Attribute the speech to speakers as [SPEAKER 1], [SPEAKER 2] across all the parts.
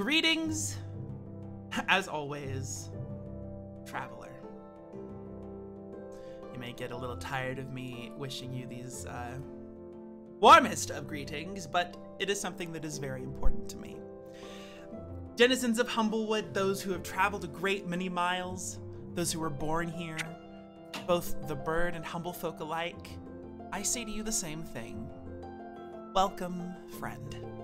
[SPEAKER 1] Greetings, as always, traveler. You may get a little tired of me wishing you these uh, warmest of greetings, but it is something that is very important to me. Denizens of Humblewood, those who have traveled a great many miles, those who were born here, both the bird and humble folk alike, I say to you the same thing. Welcome, friend.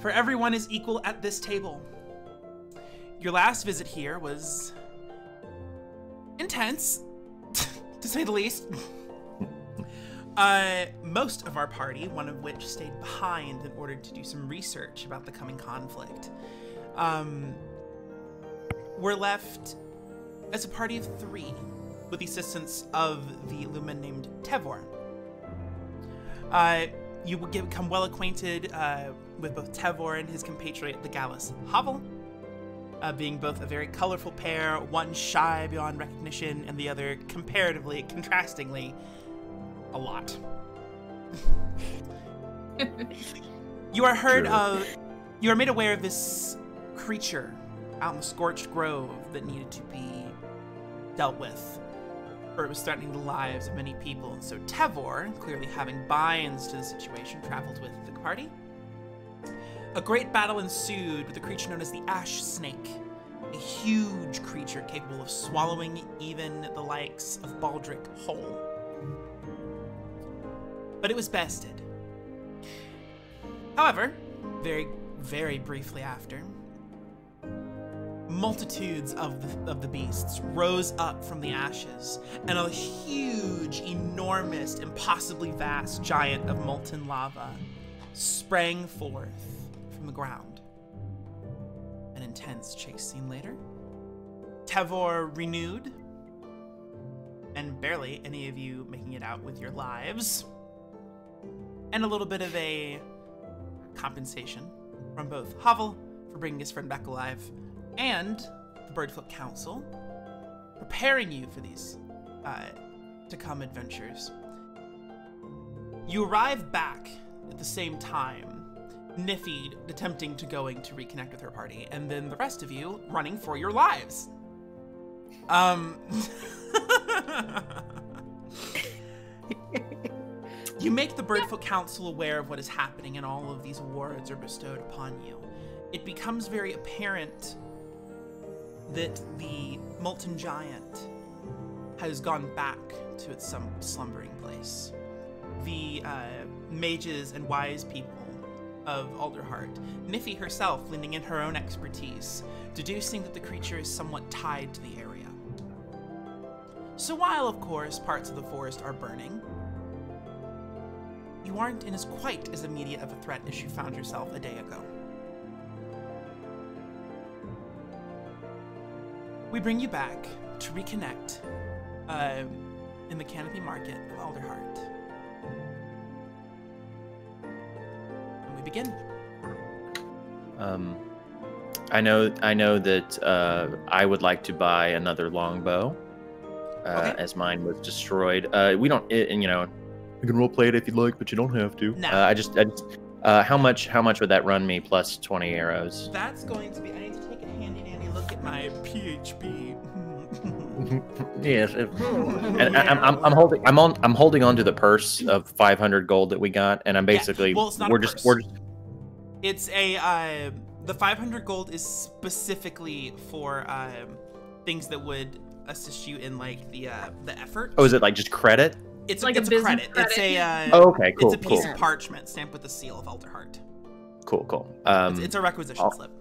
[SPEAKER 1] For everyone is equal at this table. Your last visit here was intense, to say the least. Uh, most of our party, one of which stayed behind in order to do some research about the coming conflict, um, were left as a party of three, with the assistance of the Luma named Tevor. Uh, you will become well acquainted uh, with both Tevor and his compatriot, the Gallus Havel, uh, being both a very colorful pair, one shy beyond recognition, and the other comparatively, contrastingly, a lot. you are heard
[SPEAKER 2] Sure.
[SPEAKER 1] of, you are made aware of this creature out in the scorched grove that needed to be dealt with, or it was threatening the lives of many people. And so Tevor, clearly having buy-ins to the situation, traveled with the party. A great battle ensued with a creature known as the Ash Snake, a huge creature capable of swallowing even the likes of Baldric whole. But it was bested. However, very, very briefly after, multitudes of the, of the beasts rose up from the ashes, and a huge, enormous, impossibly vast giant of molten lava sprang forth from the ground. An intense chase scene later. Tevor renewed, and barely any of you making it out with your lives. And a little bit of a compensation from both Havel for bringing his friend back alive and the Birdfoot Council preparing you for these uh, to come adventures. You arrive back at the same time, Niffy attempting to going to reconnect with her party, and then the rest of you running for your lives. Um. you make the Birdfoot Council aware of what is happening, and all of these awards are bestowed upon you. It becomes very apparent that the molten giant has gone back to its some slumbering place. The uh, mages and wise people of Alderheart, Niffy herself lending in her own expertise, deducing that the creature is somewhat tied to the area. So while, of course, parts of the forest are burning, you aren't in as quite as immediate of a threat as you found yourself a day ago. We bring you back to reconnect uh, in the Canopy Market of Alderheart. And we begin.
[SPEAKER 2] Um, I know. I know that uh, I would like to buy another longbow, uh,
[SPEAKER 1] Okay.
[SPEAKER 2] as mine was destroyed. Uh, we don't. It, and you know, you can role play it if you'd like, but you don't have to.
[SPEAKER 1] No.
[SPEAKER 2] Uh, I just. I just uh, how much? How much would that run me plus twenty arrows?
[SPEAKER 1] That's going to be. Dandy my PHP.
[SPEAKER 2] yes. And I, I'm, I'm, I'm holding. I'm on. I'm holding on to the purse of 500 gold that we got, and I'm
[SPEAKER 1] Yeah,
[SPEAKER 2] basically.
[SPEAKER 1] well, it's not
[SPEAKER 2] we're just.
[SPEAKER 1] purse.
[SPEAKER 2] We're just.
[SPEAKER 1] It's a uh, the 500 gold is specifically for um, things that would assist you in like the uh, the effort.
[SPEAKER 2] Oh, is it like just credit?
[SPEAKER 1] It's
[SPEAKER 3] Like a
[SPEAKER 1] it's a,
[SPEAKER 3] business
[SPEAKER 1] credit. It's a uh,
[SPEAKER 2] Oh, okay. Cool.
[SPEAKER 1] it's a piece
[SPEAKER 2] cool.
[SPEAKER 1] of parchment stamped with the seal of Alderheart.
[SPEAKER 2] Cool. Cool. Um,
[SPEAKER 1] It's, it's a requisition
[SPEAKER 2] I'll-
[SPEAKER 1] slip.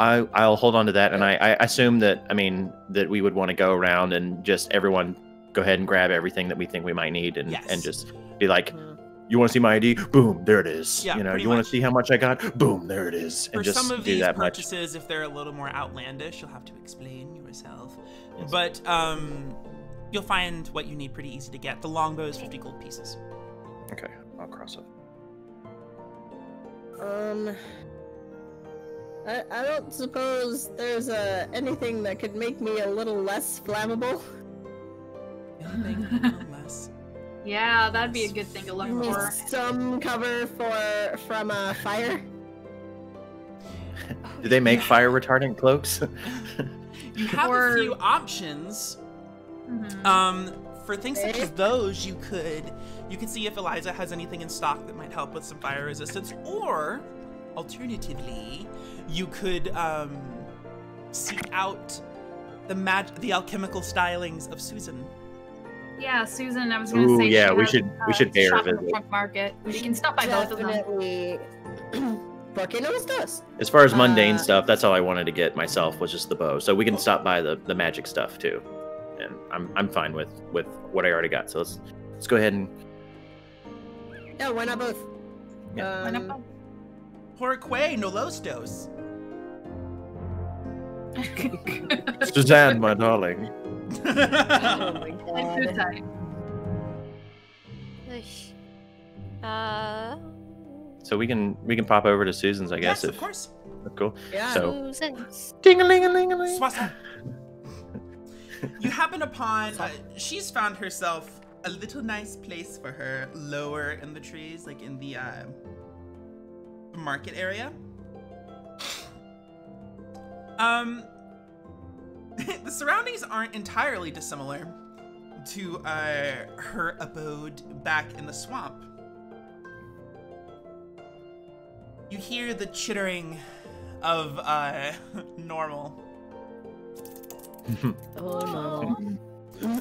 [SPEAKER 2] I I'll hold on to that, and I, I assume that I mean that we would want to go around and just everyone go ahead and grab everything that we think we might need, and
[SPEAKER 1] Yes.
[SPEAKER 2] and just be like, you want to see my ID? Boom, there it is.
[SPEAKER 1] Yeah,
[SPEAKER 2] you know, you want to see how much I got? Boom, there it is.
[SPEAKER 1] For
[SPEAKER 2] and just
[SPEAKER 1] some of
[SPEAKER 2] do
[SPEAKER 1] these
[SPEAKER 2] that much.
[SPEAKER 1] purchases, if they're a little more outlandish, you'll have to explain yourself.
[SPEAKER 2] Yes.
[SPEAKER 1] But um, you'll find what you need pretty easy to get. The longbow is 50 gold pieces.
[SPEAKER 2] Okay, I'll cross it.
[SPEAKER 4] Um, I, I don't suppose there's uh, anything that could make me a little less flammable.
[SPEAKER 1] Anything less.
[SPEAKER 3] Yeah, that'd be a good thing to look for.
[SPEAKER 4] some cover for from uh, fire.
[SPEAKER 2] Do they make fire retardant cloaks?
[SPEAKER 1] You have
[SPEAKER 3] Or-
[SPEAKER 1] a few options.
[SPEAKER 3] Mhm.
[SPEAKER 1] Um, for things such as those, you could you could see if Eliza has anything in stock that might help with some fire resistance, or alternatively, you could um, seek out the mag- the alchemical stylings of Susan.
[SPEAKER 3] Yeah, Susan, I was gonna
[SPEAKER 2] Ooh,
[SPEAKER 3] say.
[SPEAKER 2] yeah, we
[SPEAKER 3] has,
[SPEAKER 2] should- we
[SPEAKER 3] uh,
[SPEAKER 2] should pay her a
[SPEAKER 3] shop at the
[SPEAKER 2] visit.
[SPEAKER 3] Market. We can stop by both of them.
[SPEAKER 4] Definitely. Porque no estás?
[SPEAKER 2] As far as mundane
[SPEAKER 4] Uh,
[SPEAKER 2] stuff, that's all I wanted to get myself was just the bow. So we can stop by the, the magic stuff too, and I'm I'm fine with with what I already got. So let's let's go ahead and
[SPEAKER 4] Yeah, why not both?
[SPEAKER 2] Yeah.
[SPEAKER 3] Why not
[SPEAKER 4] Um,
[SPEAKER 3] both?
[SPEAKER 1] Porque no los dos.
[SPEAKER 2] Suzanne, my darling.
[SPEAKER 4] oh my god.
[SPEAKER 5] Uh,
[SPEAKER 2] So we can we can pop over to Susan's, I guess.
[SPEAKER 1] yes,
[SPEAKER 2] if
[SPEAKER 1] of course.
[SPEAKER 2] cool.
[SPEAKER 4] Yeah.
[SPEAKER 2] So-
[SPEAKER 5] Susan's.
[SPEAKER 2] Ding a ling a ling a ling.
[SPEAKER 1] You happen upon uh, she's found herself a little nice place for her lower in the trees like in the uh, market area um the surroundings aren't entirely dissimilar to uh, her abode back in the swamp you hear the chittering of uh, normal
[SPEAKER 4] Oh no.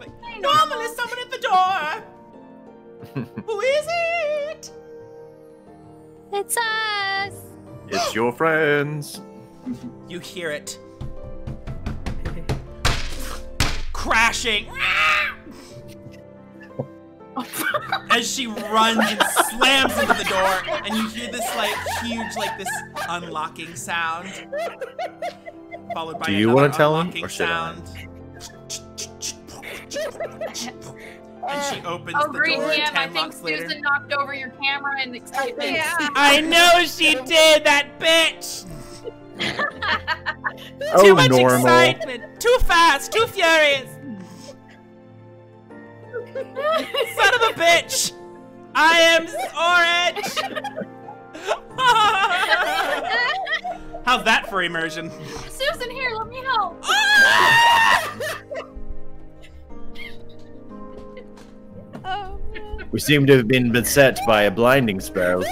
[SPEAKER 1] Like, Normal is someone at the door. Who is it?
[SPEAKER 5] It's us!
[SPEAKER 2] it's your friends.
[SPEAKER 1] You hear it crashing as she runs and slams into the door, and you hear this like huge, like this unlocking sound, followed by
[SPEAKER 2] Do you wanna tell him, or should I?
[SPEAKER 1] Sound. And she oh, opens
[SPEAKER 3] Oh,
[SPEAKER 1] the
[SPEAKER 3] great,
[SPEAKER 1] door
[SPEAKER 3] DM. I
[SPEAKER 1] ten
[SPEAKER 3] think
[SPEAKER 1] locks later.
[SPEAKER 3] Susan knocked over your camera in excitement.
[SPEAKER 1] I know she did, that bitch!
[SPEAKER 2] Oh,
[SPEAKER 1] Too much
[SPEAKER 2] normal.
[SPEAKER 1] excitement! Too fast! Too furious! Son of a bitch! I am orange! How's that for immersion?
[SPEAKER 3] Susan, here, let me help.
[SPEAKER 5] Oh, no.
[SPEAKER 2] We seem to have been beset by a blinding spell.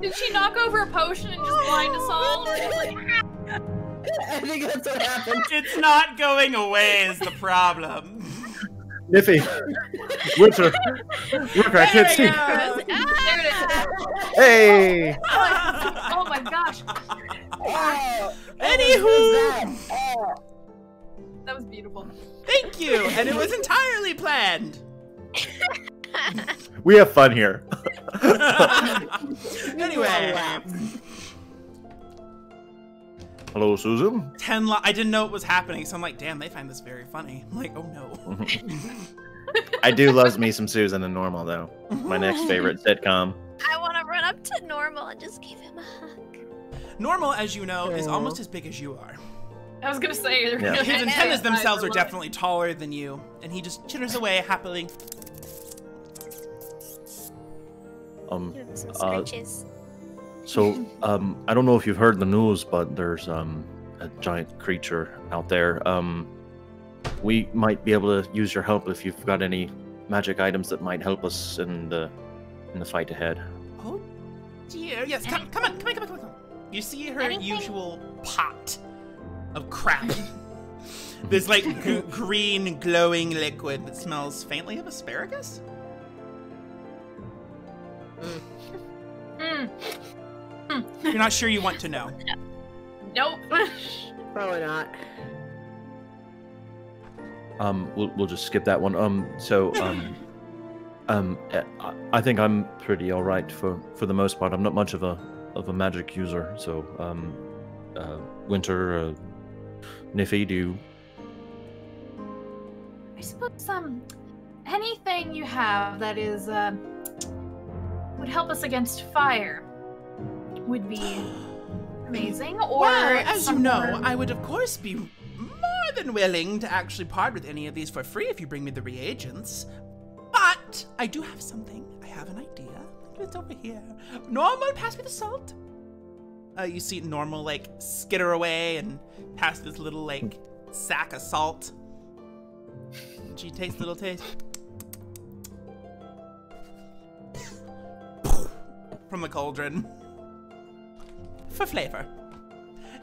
[SPEAKER 3] Did she knock over a potion and just blind us all?
[SPEAKER 4] I think that's what happened.
[SPEAKER 1] It's not going away is the problem.
[SPEAKER 2] Niffy, Winter, look, I can't see.
[SPEAKER 1] There we go.
[SPEAKER 3] there it is.
[SPEAKER 2] Hey,
[SPEAKER 3] Oh my gosh,
[SPEAKER 4] Oh,
[SPEAKER 1] Anywho,
[SPEAKER 4] oh.
[SPEAKER 3] That was beautiful.
[SPEAKER 1] thank you, and it was entirely planned.
[SPEAKER 2] we have fun here.
[SPEAKER 1] anyway,
[SPEAKER 2] Hello, Susan.
[SPEAKER 1] ten. Lo- I didn't know it was happening, so I'm like, damn, they find this very funny. I'm like, oh no.
[SPEAKER 2] I do love me some Susan and Normal though. My next favorite sitcom.
[SPEAKER 5] I want to run up to Normal and just give him a hug.
[SPEAKER 1] Normal, as you know, is almost as big as you are.
[SPEAKER 3] I was gonna say.
[SPEAKER 2] Yeah.
[SPEAKER 1] His antennas themselves are definitely taller than you, and he just chitters away happily.
[SPEAKER 2] Um,
[SPEAKER 5] Give him some
[SPEAKER 2] Uh, so um, I don't know if you've heard the news, but there's um a giant creature out there. Um, we might be able to use your help if you've got any magic items that might help us in the in the fight ahead.
[SPEAKER 1] Oh dear, yes, come, come on, come on, come on, come on. come on. You see her
[SPEAKER 5] Anything-
[SPEAKER 1] usual pot of crap. This like g- green glowing liquid that smells faintly of asparagus.
[SPEAKER 3] Mm.
[SPEAKER 1] You're not sure you want to know.
[SPEAKER 3] Nope.
[SPEAKER 4] Probably not.
[SPEAKER 2] Um, we'll we'll just skip that one. Um, so um, um, eh, I, I think I'm pretty all right for for the most part. I'm not much of a of a magic user. So um, uh, Winter, uh, Niffy, do you
[SPEAKER 3] I suppose um, anything you have that is uh, would help us against fire would be amazing. Or
[SPEAKER 1] Well, as you know,
[SPEAKER 3] sort
[SPEAKER 1] I would of course be more than willing to actually part with any of these for free if you bring me the reagents. But But I do have something. I have an idea. It's over here. Normal, pass me the salt. Uh, you see Normal like skitter away and pass this little like sack of salt. She takes little taste. From the cauldron. For flavor.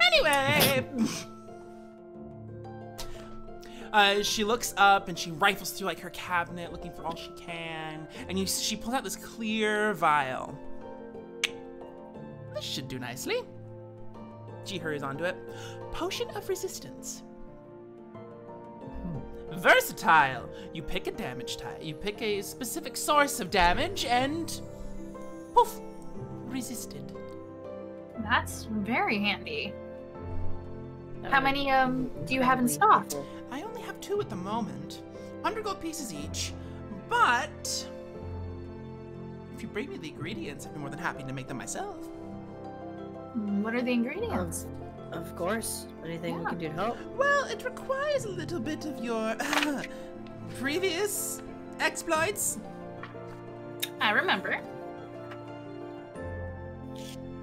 [SPEAKER 1] Anyway. Uh, she looks up and she rifles through like her cabinet looking for all she can, and you she pulls out this clear vial. This should do nicely. She hurries onto it. Potion of resistance. Versatile. You pick a damage type. You pick a specific source of damage, and poof, resisted.
[SPEAKER 3] That's very handy. How many um do you have in stock?
[SPEAKER 1] I only have two at the moment. 100 gold pieces each. But. If you bring me the ingredients, I'd be more than happy to make them myself.
[SPEAKER 3] What are the ingredients?
[SPEAKER 4] Of course. Anything we can do to help?
[SPEAKER 1] Well, it requires a little bit of your previous exploits.
[SPEAKER 3] I remember.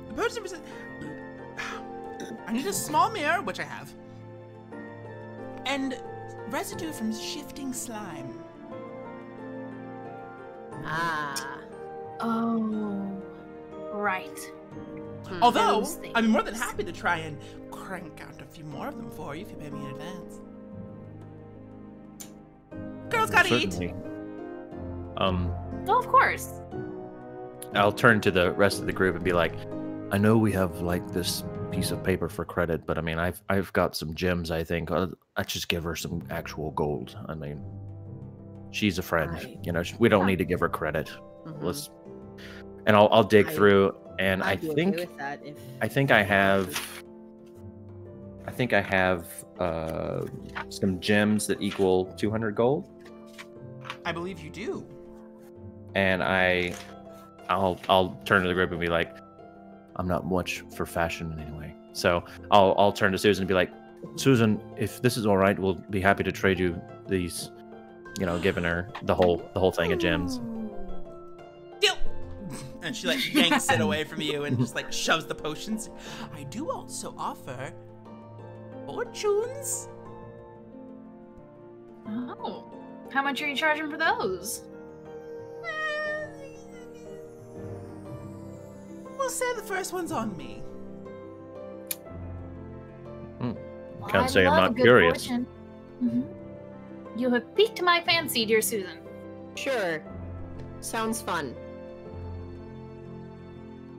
[SPEAKER 1] The potion was. I need a small mirror, which I have, and residue from shifting slime.
[SPEAKER 4] Ah.
[SPEAKER 3] Oh, right.
[SPEAKER 1] Although,
[SPEAKER 3] Those
[SPEAKER 1] I'm more than happy to try and crank out a few more of them for you if you pay me in advance. Girls gotta eat.
[SPEAKER 2] Certainly. Um,
[SPEAKER 3] Oh, of course.
[SPEAKER 2] I'll turn to the rest of the group and be like, I know we have like this piece of paper for credit, but I mean, I've I've got some gems. I think I'll, I just give her some actual gold. I mean, she's a friend.
[SPEAKER 4] Right.
[SPEAKER 2] You know, we don't
[SPEAKER 3] Yeah.
[SPEAKER 2] need to give her credit.
[SPEAKER 4] Mhm.
[SPEAKER 2] Let's, and I'll I'll dig
[SPEAKER 4] I-
[SPEAKER 2] through, and I
[SPEAKER 4] I'd be
[SPEAKER 2] think
[SPEAKER 4] with that if
[SPEAKER 2] I think I have. I think I have uh, some gems that equal 200 gold,
[SPEAKER 1] I believe you do.
[SPEAKER 2] and I, I'll I'll turn to the group and be like, I'm not much for fashion anyway, so I'll I'll turn to Susan and be like, Susan, if this is all right, we'll be happy to trade you these, you know, giving her the whole the whole thing of gems.
[SPEAKER 1] Deal. And she like yanks it away from you and just like shoves the potions. I do also offer fortunes.
[SPEAKER 3] Oh, how much are you charging for those?
[SPEAKER 1] We'll say the first one's on me.
[SPEAKER 2] Can't
[SPEAKER 3] I
[SPEAKER 2] say I'm not curious.
[SPEAKER 3] fortune. Mhm. You have piqued my fancy, dear Susan.
[SPEAKER 4] Sure. Sounds fun.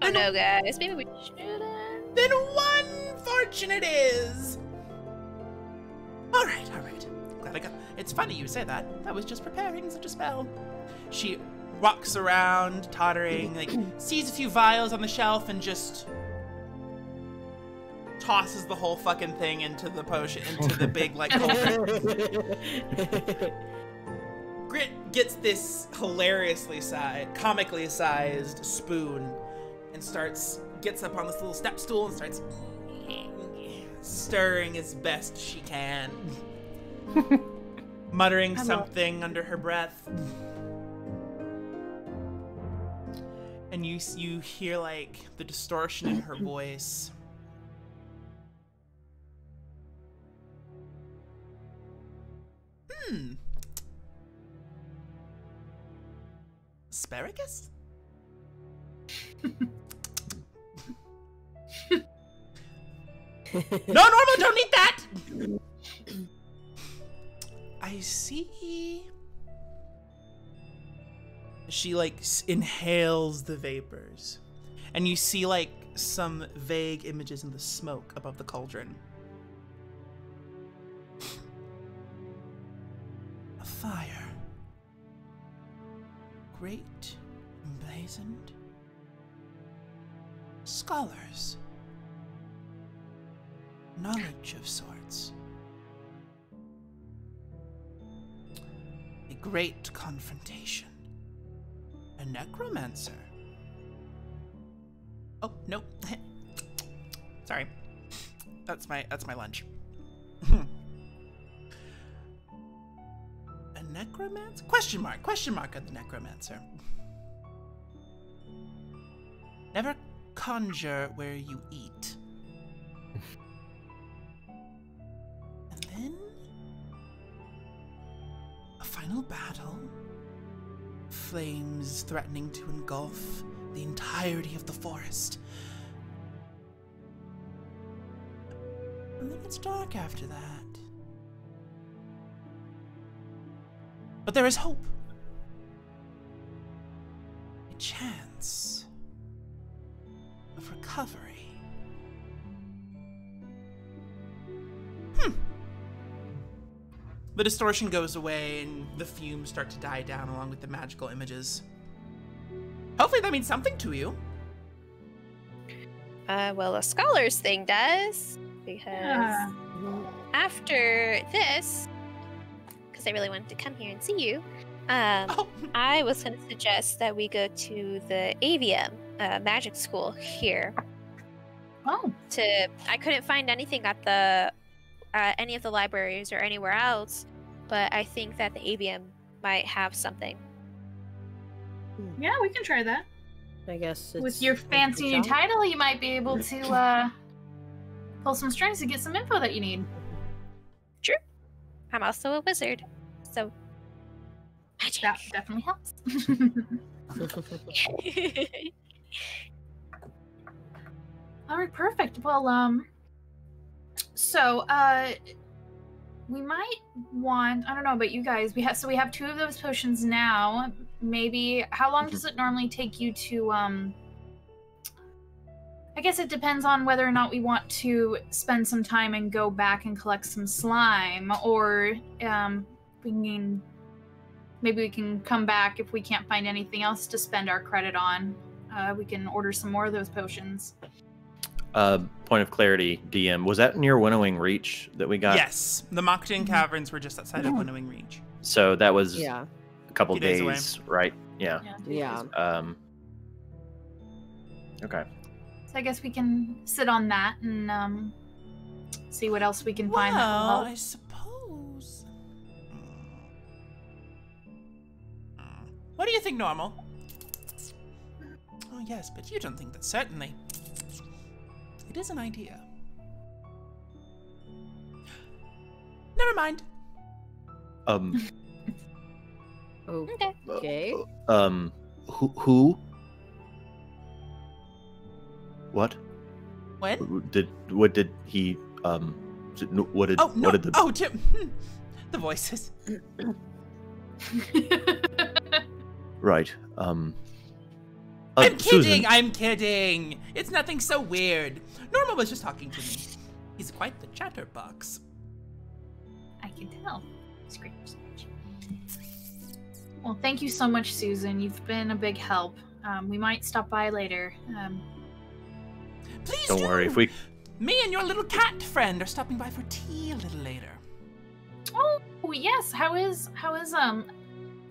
[SPEAKER 5] Oh no, guys. Maybe we shouldn't.
[SPEAKER 1] Then one fortune it is. All right, all right. Glad I got. It's funny you say that. I was just preparing such a spell. She walks around, tottering, like sees a few vials on the shelf, and just tosses the whole fucking thing into the potion, into the big like. cauldron. Grit gets this hilariously sized, comically sized spoon and starts, gets up on this little step stool and starts stirring as best she can, muttering
[SPEAKER 3] I love-
[SPEAKER 1] something under her breath. And you you hear like the distortion in her voice. Hmm. Asparagus? no, normal, don't eat that! I see. She like inhales the vapors, and you see like some vague images in the smoke above the cauldron. A fire. Great, emblazoned. Scholars. Knowledge of sorts. A great confrontation. A necromancer. Oh, no. Sorry. That's my that's my lunch. A necromancer? Question mark, question mark on the necromancer. Never conjure where you eat. Flames threatening to engulf the entirety of the forest. And then it's dark after that. But there is hope. A chance of recovery. The distortion goes away and the fumes start to die down along with the magical images. Hopefully that means something to you.
[SPEAKER 5] Uh, well, a scholars thing does because
[SPEAKER 3] Yeah.
[SPEAKER 5] after this, because I really wanted to come here and see you, um,
[SPEAKER 1] Oh,
[SPEAKER 5] I was going to suggest that we go to the Avium uh, Magic School here.
[SPEAKER 3] Oh,
[SPEAKER 5] To I couldn't find anything at the uh, any of the libraries or anywhere else, but I think that the Avium might have something.
[SPEAKER 3] yeah, we can try that.
[SPEAKER 4] I guess it's
[SPEAKER 3] With your fancy new title, you might be able to uh, pull some strings to get some info that you need. True.
[SPEAKER 5] I'm also a wizard, so magic.
[SPEAKER 3] That definitely helps. All right, perfect. Well, um, so uh, we might want I don't know about you guys. We have so we have two of those potions now. Maybe how long does it normally take you to um? I guess it depends on whether or not we want to spend some time and go back and collect some slime, or um, we can maybe we can come back if we can't find anything else to spend our credit on. Uh, we can order some more of those potions.
[SPEAKER 2] Uh, point of clarity, DM. Was that near Winnowing Reach that we got?
[SPEAKER 1] yes. The Mockton Caverns were just outside of Winnowing Reach.
[SPEAKER 2] So that was
[SPEAKER 4] Yeah,
[SPEAKER 2] a couple
[SPEAKER 1] Few days
[SPEAKER 2] days, right? Yeah.
[SPEAKER 4] yeah.
[SPEAKER 2] Um. Okay.
[SPEAKER 3] So I guess we can sit on that and um, see what else we can find
[SPEAKER 1] Well. I suppose. What do you think, normal? Oh, yes, but you don't think that certainly. It is an idea. Never mind.
[SPEAKER 2] Um.
[SPEAKER 5] Okay.
[SPEAKER 4] Okay.
[SPEAKER 2] Um. Who? Who? What?
[SPEAKER 1] When?
[SPEAKER 2] Did what did he? Um. What did?
[SPEAKER 1] Oh, no.
[SPEAKER 2] What did the?
[SPEAKER 1] Oh, Jim. The voices.
[SPEAKER 2] Right. Um. Uh,
[SPEAKER 1] I'm kidding.
[SPEAKER 2] Susan,
[SPEAKER 1] I'm kidding. It's nothing so weird. Norma was just talking to me. He's quite the chatterbox.
[SPEAKER 3] I can tell. Scream so much. Well, thank you so much, Susan. You've been a big help. Um, we might stop by later. Um,
[SPEAKER 1] Please
[SPEAKER 2] Don't
[SPEAKER 1] do.
[SPEAKER 2] worry. If we
[SPEAKER 1] Me and your little cat friend are stopping by for tea a little later.
[SPEAKER 3] oh yes, how is how is um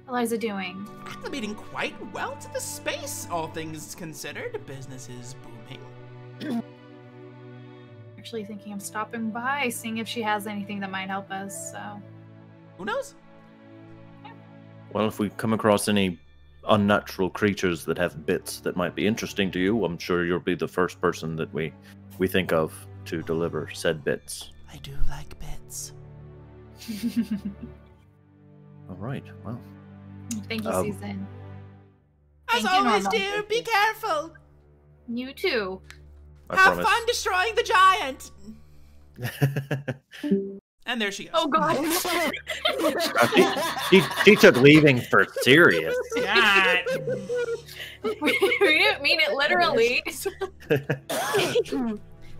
[SPEAKER 3] Eliza doing?
[SPEAKER 1] Acclimating quite well to the space, all things considered. Business is booming.
[SPEAKER 3] Actually, thinking of stopping by, seeing if she has anything that might help us. So
[SPEAKER 1] Who knows?
[SPEAKER 2] well, if we come across any unnatural creatures that have bits that might be interesting to you, I'm sure you'll be the first person that we we think of to deliver said bits.
[SPEAKER 1] I do like bits.
[SPEAKER 2] All right. Well.
[SPEAKER 3] Thank you,
[SPEAKER 2] Um,
[SPEAKER 3] Susan.
[SPEAKER 1] As
[SPEAKER 3] Thank
[SPEAKER 1] always,
[SPEAKER 3] Norma.
[SPEAKER 1] dear, be careful.
[SPEAKER 3] You too.
[SPEAKER 2] I
[SPEAKER 1] Have
[SPEAKER 2] promise.
[SPEAKER 1] fun destroying the giant. And there she goes.
[SPEAKER 3] Oh God.
[SPEAKER 2] she, she took leaving for serious.
[SPEAKER 1] Yeah.
[SPEAKER 3] we didn't mean it literally.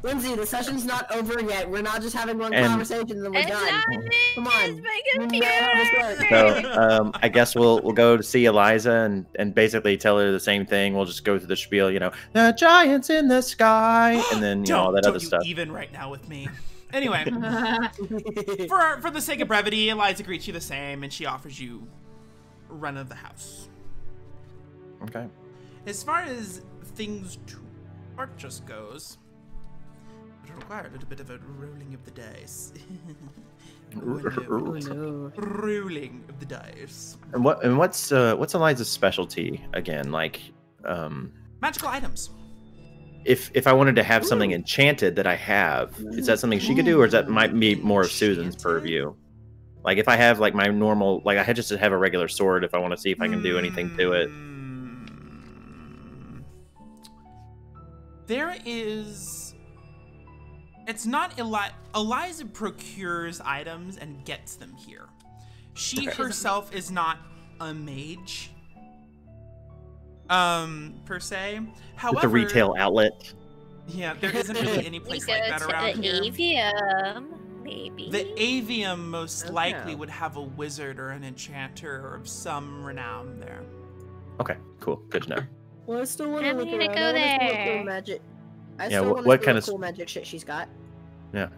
[SPEAKER 4] Lindsay, the session's not over yet. We're not just having one
[SPEAKER 2] And-
[SPEAKER 4] conversation and then we're done. Come on.
[SPEAKER 5] my
[SPEAKER 4] We know how this
[SPEAKER 5] computer.
[SPEAKER 4] works.
[SPEAKER 2] So um, I guess we'll we'll go to see Eliza and and basically tell her the same thing. We'll just go through the spiel, you know, the giants in the sky, and then you know all
[SPEAKER 1] don't
[SPEAKER 2] that
[SPEAKER 1] don't
[SPEAKER 2] other
[SPEAKER 1] you
[SPEAKER 2] stuff.
[SPEAKER 1] even right now with me. Anyway, for for the sake of brevity, Eliza greets you the same, and she offers you run of the house.
[SPEAKER 2] Okay.
[SPEAKER 1] As far as things to purchase goes, It'll require a little bit of a rolling of the dice.
[SPEAKER 4] Oh no.
[SPEAKER 1] rolling of the dice.
[SPEAKER 2] And what and what's uh what's Eliza's specialty again? Like, um,
[SPEAKER 1] Magical items.
[SPEAKER 2] if if I wanted to have something enchanted that I have, is that something she could do, or is that might be more of Susan's purview? Like if I have like my normal, like I had just have a regular sword if I want to see if I can do anything to it.
[SPEAKER 1] Mm. There is. It's not Eli- Eliza procures items and gets them here. She
[SPEAKER 2] Okay.
[SPEAKER 1] herself is not a mage. Um, per se. However,
[SPEAKER 2] It's a retail outlet.
[SPEAKER 1] Yeah, there isn't really any place
[SPEAKER 5] go
[SPEAKER 1] like that
[SPEAKER 5] to
[SPEAKER 1] around
[SPEAKER 5] the
[SPEAKER 1] here.
[SPEAKER 5] avium, maybe.
[SPEAKER 1] The avium most
[SPEAKER 4] Oh,
[SPEAKER 1] likely would have a wizard or an enchanter of some renown there.
[SPEAKER 2] Okay, cool. Good to know.
[SPEAKER 4] Well, I still want to look
[SPEAKER 5] need to
[SPEAKER 4] around.
[SPEAKER 5] go
[SPEAKER 4] I wanna see what
[SPEAKER 5] there.
[SPEAKER 4] cool magic. I
[SPEAKER 2] Yeah,
[SPEAKER 4] still
[SPEAKER 2] wh- what kind of
[SPEAKER 4] cool magic shit she's got? Yeah.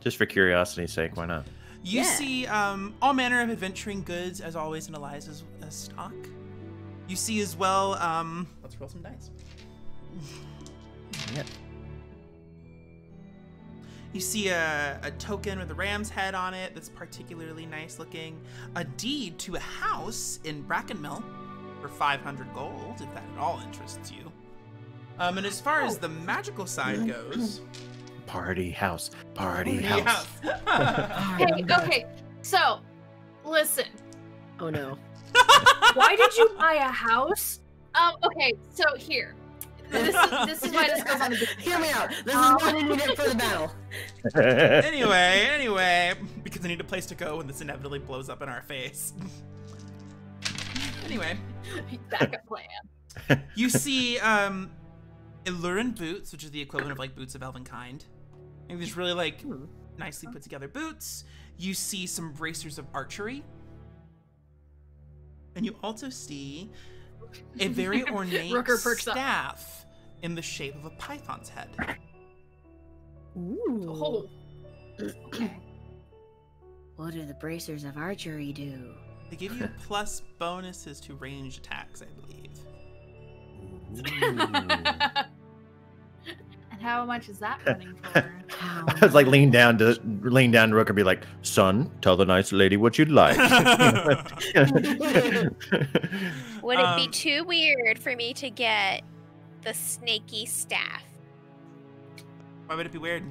[SPEAKER 2] Just for curiosity's sake, why not?
[SPEAKER 1] You
[SPEAKER 4] Yeah.
[SPEAKER 1] see um, all manner of adventuring goods, as always, in Eliza's uh, stock. You see as well. Um, let's roll some dice.
[SPEAKER 2] Yeah.
[SPEAKER 1] You see a, a token with a ram's head on it that's particularly nice looking. A deed to a house in Brackenmill for 500 gold, if that at all interests you. Um, and as far as the magical side goes,
[SPEAKER 2] Party house. Party
[SPEAKER 1] Yeah.
[SPEAKER 2] house.
[SPEAKER 3] Okay, okay. So, listen.
[SPEAKER 4] Oh no.
[SPEAKER 3] Why did you buy a house? Um, okay, so here. This is, this is why this goes on the
[SPEAKER 4] Hear me out. This is
[SPEAKER 3] Um,
[SPEAKER 4] what I needed for the battle.
[SPEAKER 1] anyway, anyway, because I need a place to go when this inevitably blows up in our face. anyway,
[SPEAKER 3] backup plan.
[SPEAKER 1] you see um Illurin boots, which is the equivalent of like boots of elven kind. And these really like
[SPEAKER 4] Hmm.
[SPEAKER 1] nicely put together boots. You see some bracers of archery. And you also see a very ornate
[SPEAKER 3] Rooker perks up.
[SPEAKER 1] staff in the shape of a python's head.
[SPEAKER 4] Ooh.
[SPEAKER 3] Oh, okay.
[SPEAKER 6] What do the bracers of archery do?
[SPEAKER 1] They give you plus bonuses to range attacks, I believe.
[SPEAKER 3] and how much is that running for?
[SPEAKER 2] I was like lean down to lean down to Rook and be like, "Son, tell the nice lady what you'd like."
[SPEAKER 5] Would it be
[SPEAKER 1] Um,
[SPEAKER 5] too weird for me to get the snaky staff?
[SPEAKER 1] Why would it be weird?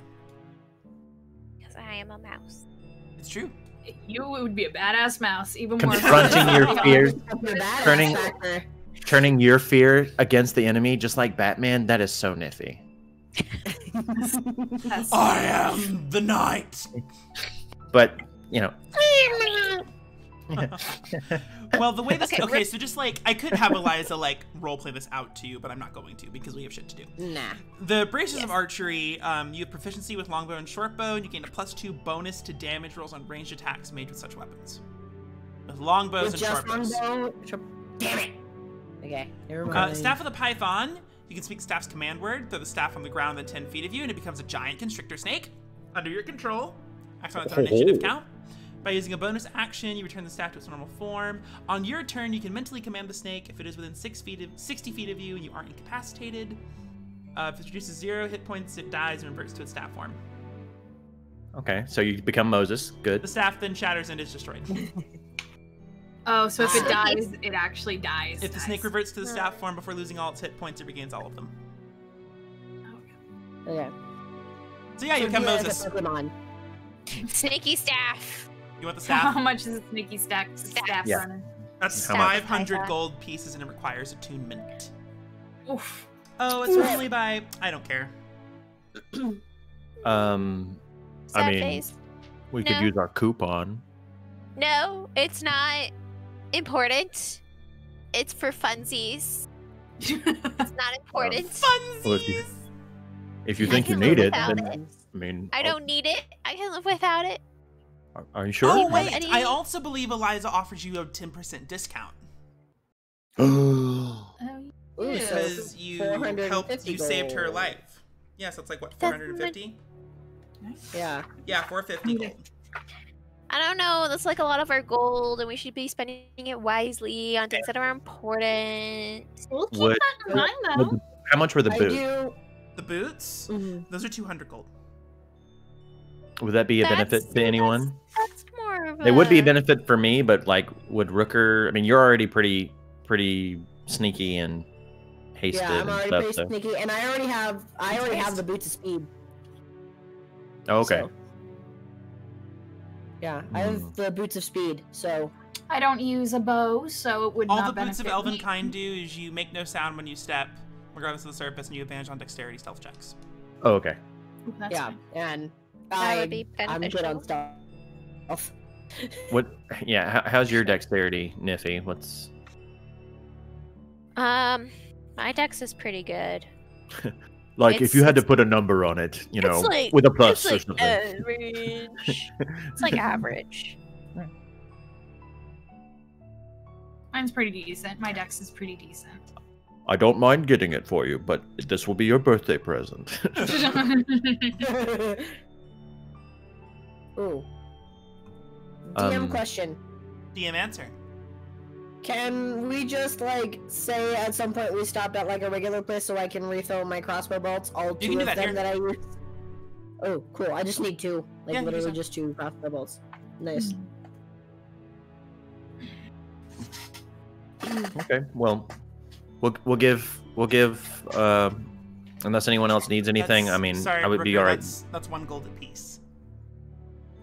[SPEAKER 5] Because I am a mouse.
[SPEAKER 1] It's true.
[SPEAKER 3] you would be a badass mouse, even more.
[SPEAKER 2] Confronting your fears,
[SPEAKER 4] Up your badass
[SPEAKER 2] Turning-
[SPEAKER 4] factor.
[SPEAKER 2] Turning your fear against the enemy, just like Batman. That is so nifty.
[SPEAKER 1] I am the knight.
[SPEAKER 2] But you know,
[SPEAKER 1] Well, the way this
[SPEAKER 5] Okay,
[SPEAKER 1] okay, so just like I could have Eliza like role play this out to you, but I'm not going to because we have shit to do.
[SPEAKER 4] Nah.
[SPEAKER 1] The braces
[SPEAKER 5] Yes.
[SPEAKER 1] of archery, um, you have proficiency with longbow and shortbow, and you gain a plus two bonus to damage rolls on ranged attacks made with such weapons. With longbows
[SPEAKER 4] With
[SPEAKER 1] and
[SPEAKER 4] just
[SPEAKER 1] shortbows.
[SPEAKER 4] longbow. Damn it. Okay. Never
[SPEAKER 1] Uh, staff of the Python. You can speak staff's command word, throw the staff on the ground within 10 feet of you, and it becomes a giant constrictor snake under your control. Acts on its own initiative count. By using a bonus action, you return the staff to its normal form. On your turn, you can mentally command the snake if it is within six feet of, 60 feet of you and you aren't incapacitated. Uh, if it reduces zero hit points, it dies and reverts to its staff form.
[SPEAKER 2] okay, so you become Moses. Good.
[SPEAKER 1] The staff then shatters and is destroyed.
[SPEAKER 3] Oh, so if it dies, it actually dies.
[SPEAKER 1] if the snake reverts to the staff form before losing all its hit points, it regains all of them.
[SPEAKER 4] Okay.
[SPEAKER 1] So yeah, you
[SPEAKER 4] So
[SPEAKER 1] become
[SPEAKER 4] be a
[SPEAKER 1] Moses.
[SPEAKER 4] Pokemon.
[SPEAKER 5] Snaky staff.
[SPEAKER 1] You want the staff?
[SPEAKER 3] How much is a snaky stack staff
[SPEAKER 2] Yeah.
[SPEAKER 3] running?
[SPEAKER 1] That's
[SPEAKER 2] How much?
[SPEAKER 1] 500 gold pieces and it requires attunement.
[SPEAKER 3] Oof.
[SPEAKER 1] Oh, it's only by. I don't care.
[SPEAKER 2] Um, I mean-
[SPEAKER 5] face.
[SPEAKER 2] we could use our coupon.
[SPEAKER 5] No, it's not important. It's for funsies. It's not important.
[SPEAKER 2] Well, if you,
[SPEAKER 1] Funsies!
[SPEAKER 2] if you think you need it, then
[SPEAKER 5] it.
[SPEAKER 2] I mean,
[SPEAKER 5] I don't need it. I can live without it.
[SPEAKER 2] Are, are you sure?
[SPEAKER 1] Oh,
[SPEAKER 5] oh,
[SPEAKER 1] wait.
[SPEAKER 5] any-
[SPEAKER 1] I also believe Eliza offers you a 10% discount.
[SPEAKER 3] Oh,
[SPEAKER 4] oh
[SPEAKER 1] Because you helped.
[SPEAKER 4] 450
[SPEAKER 1] You saved her
[SPEAKER 4] gold.
[SPEAKER 1] life. Yeah, so it's like, what, 450?
[SPEAKER 4] Yeah.
[SPEAKER 1] Yeah, 450 gold.
[SPEAKER 5] I don't know. That's like a lot of our gold, and we should be spending it wisely on things that are important.
[SPEAKER 3] We'll keep
[SPEAKER 2] Would-
[SPEAKER 3] that in mind, though.
[SPEAKER 2] the- how much were the
[SPEAKER 4] I
[SPEAKER 2] boots?
[SPEAKER 4] do.
[SPEAKER 1] The boots,
[SPEAKER 4] Mhm.
[SPEAKER 1] those are 200 gold.
[SPEAKER 2] Would that be a benefit to anyone?
[SPEAKER 5] That's more of a.
[SPEAKER 2] It would be a benefit for me, but like, would Rooker? I mean, you're already pretty, pretty sneaky and hasted
[SPEAKER 4] Yeah, I'm
[SPEAKER 2] and
[SPEAKER 4] already
[SPEAKER 2] stuff.
[SPEAKER 4] pretty
[SPEAKER 2] So.
[SPEAKER 4] sneaky, and I already have I already have the boots of speed.
[SPEAKER 2] Oh, okay.
[SPEAKER 4] so- Yeah, I
[SPEAKER 2] Hmm.
[SPEAKER 4] have the boots of speed, so
[SPEAKER 3] I don't use a bow, so it would
[SPEAKER 1] All
[SPEAKER 3] not
[SPEAKER 1] the boots of
[SPEAKER 3] benefit
[SPEAKER 1] elven
[SPEAKER 3] me.
[SPEAKER 1] kind do is you make no sound when you step, regardless of the surface, and you advantage on dexterity stealth checks.
[SPEAKER 2] Oh, okay.
[SPEAKER 3] That's
[SPEAKER 4] yeah,
[SPEAKER 3] fine.
[SPEAKER 4] and I
[SPEAKER 5] would be
[SPEAKER 4] I'm good on stuff.
[SPEAKER 2] What? Yeah. How, how's your dexterity, Niffy? What's?
[SPEAKER 5] Um, my dex is pretty good.
[SPEAKER 2] Like,
[SPEAKER 5] It's-
[SPEAKER 2] if you had to put a number on it, you know,
[SPEAKER 5] like,
[SPEAKER 2] with a plus
[SPEAKER 5] it's
[SPEAKER 2] or
[SPEAKER 5] like
[SPEAKER 2] something.
[SPEAKER 5] average. it's like average.
[SPEAKER 3] Mine's pretty decent. My dex is pretty decent.
[SPEAKER 2] I don't mind getting it for you, but this will be your birthday present.
[SPEAKER 4] Ooh. DM
[SPEAKER 2] Um,
[SPEAKER 4] question.
[SPEAKER 1] DM answer.
[SPEAKER 4] Can we just like say at some point we stopped at like a regular place so I can refill my crossbow bolts, all
[SPEAKER 1] You
[SPEAKER 4] two
[SPEAKER 1] can do
[SPEAKER 4] of
[SPEAKER 1] that
[SPEAKER 4] them
[SPEAKER 1] here.
[SPEAKER 4] that I use? Oh, cool. I just need two. Like
[SPEAKER 1] Yeah, you can do
[SPEAKER 4] literally
[SPEAKER 1] so.
[SPEAKER 4] just two crossbow bolts. Nice.
[SPEAKER 2] okay. Well, we'll we'll give we'll give. Uh, unless anyone else needs anything, I mean,
[SPEAKER 1] sorry,
[SPEAKER 2] I would be
[SPEAKER 1] Rooker,
[SPEAKER 2] all right.
[SPEAKER 1] That's, that's one gold apiece.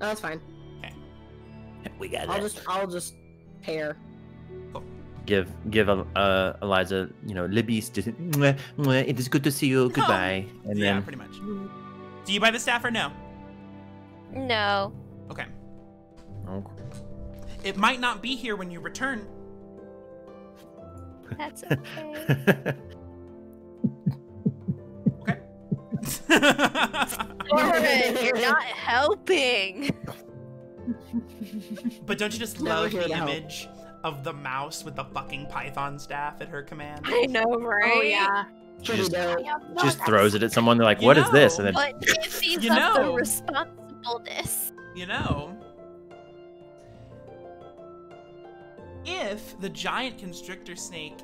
[SPEAKER 4] Oh, that's fine.
[SPEAKER 2] We got
[SPEAKER 4] I'll just I'll just pair.
[SPEAKER 2] Give give uh, uh, Eliza, you know, Libby's. Just, "Mwah, mwah, it is good to see you. Goodbye. And
[SPEAKER 1] yeah,
[SPEAKER 2] then
[SPEAKER 1] pretty much. Do you buy the staff or no?
[SPEAKER 5] No.
[SPEAKER 1] Okay.
[SPEAKER 2] oh,
[SPEAKER 1] It might not be here when you return.
[SPEAKER 5] That's okay.
[SPEAKER 1] Okay.
[SPEAKER 5] Lauren, you're not helping.
[SPEAKER 1] but don't you just love
[SPEAKER 4] here
[SPEAKER 1] the
[SPEAKER 4] to help.
[SPEAKER 1] image of the mouse with the fucking python staff at her command?
[SPEAKER 5] I know, right?
[SPEAKER 3] Oh yeah.
[SPEAKER 2] she just, just throws it at someone. They're like,
[SPEAKER 1] You
[SPEAKER 2] "What is this?" And then
[SPEAKER 5] But Niffy's
[SPEAKER 1] You
[SPEAKER 5] of the
[SPEAKER 1] know.
[SPEAKER 5] responsibleness.
[SPEAKER 1] You know, if the giant constrictor snake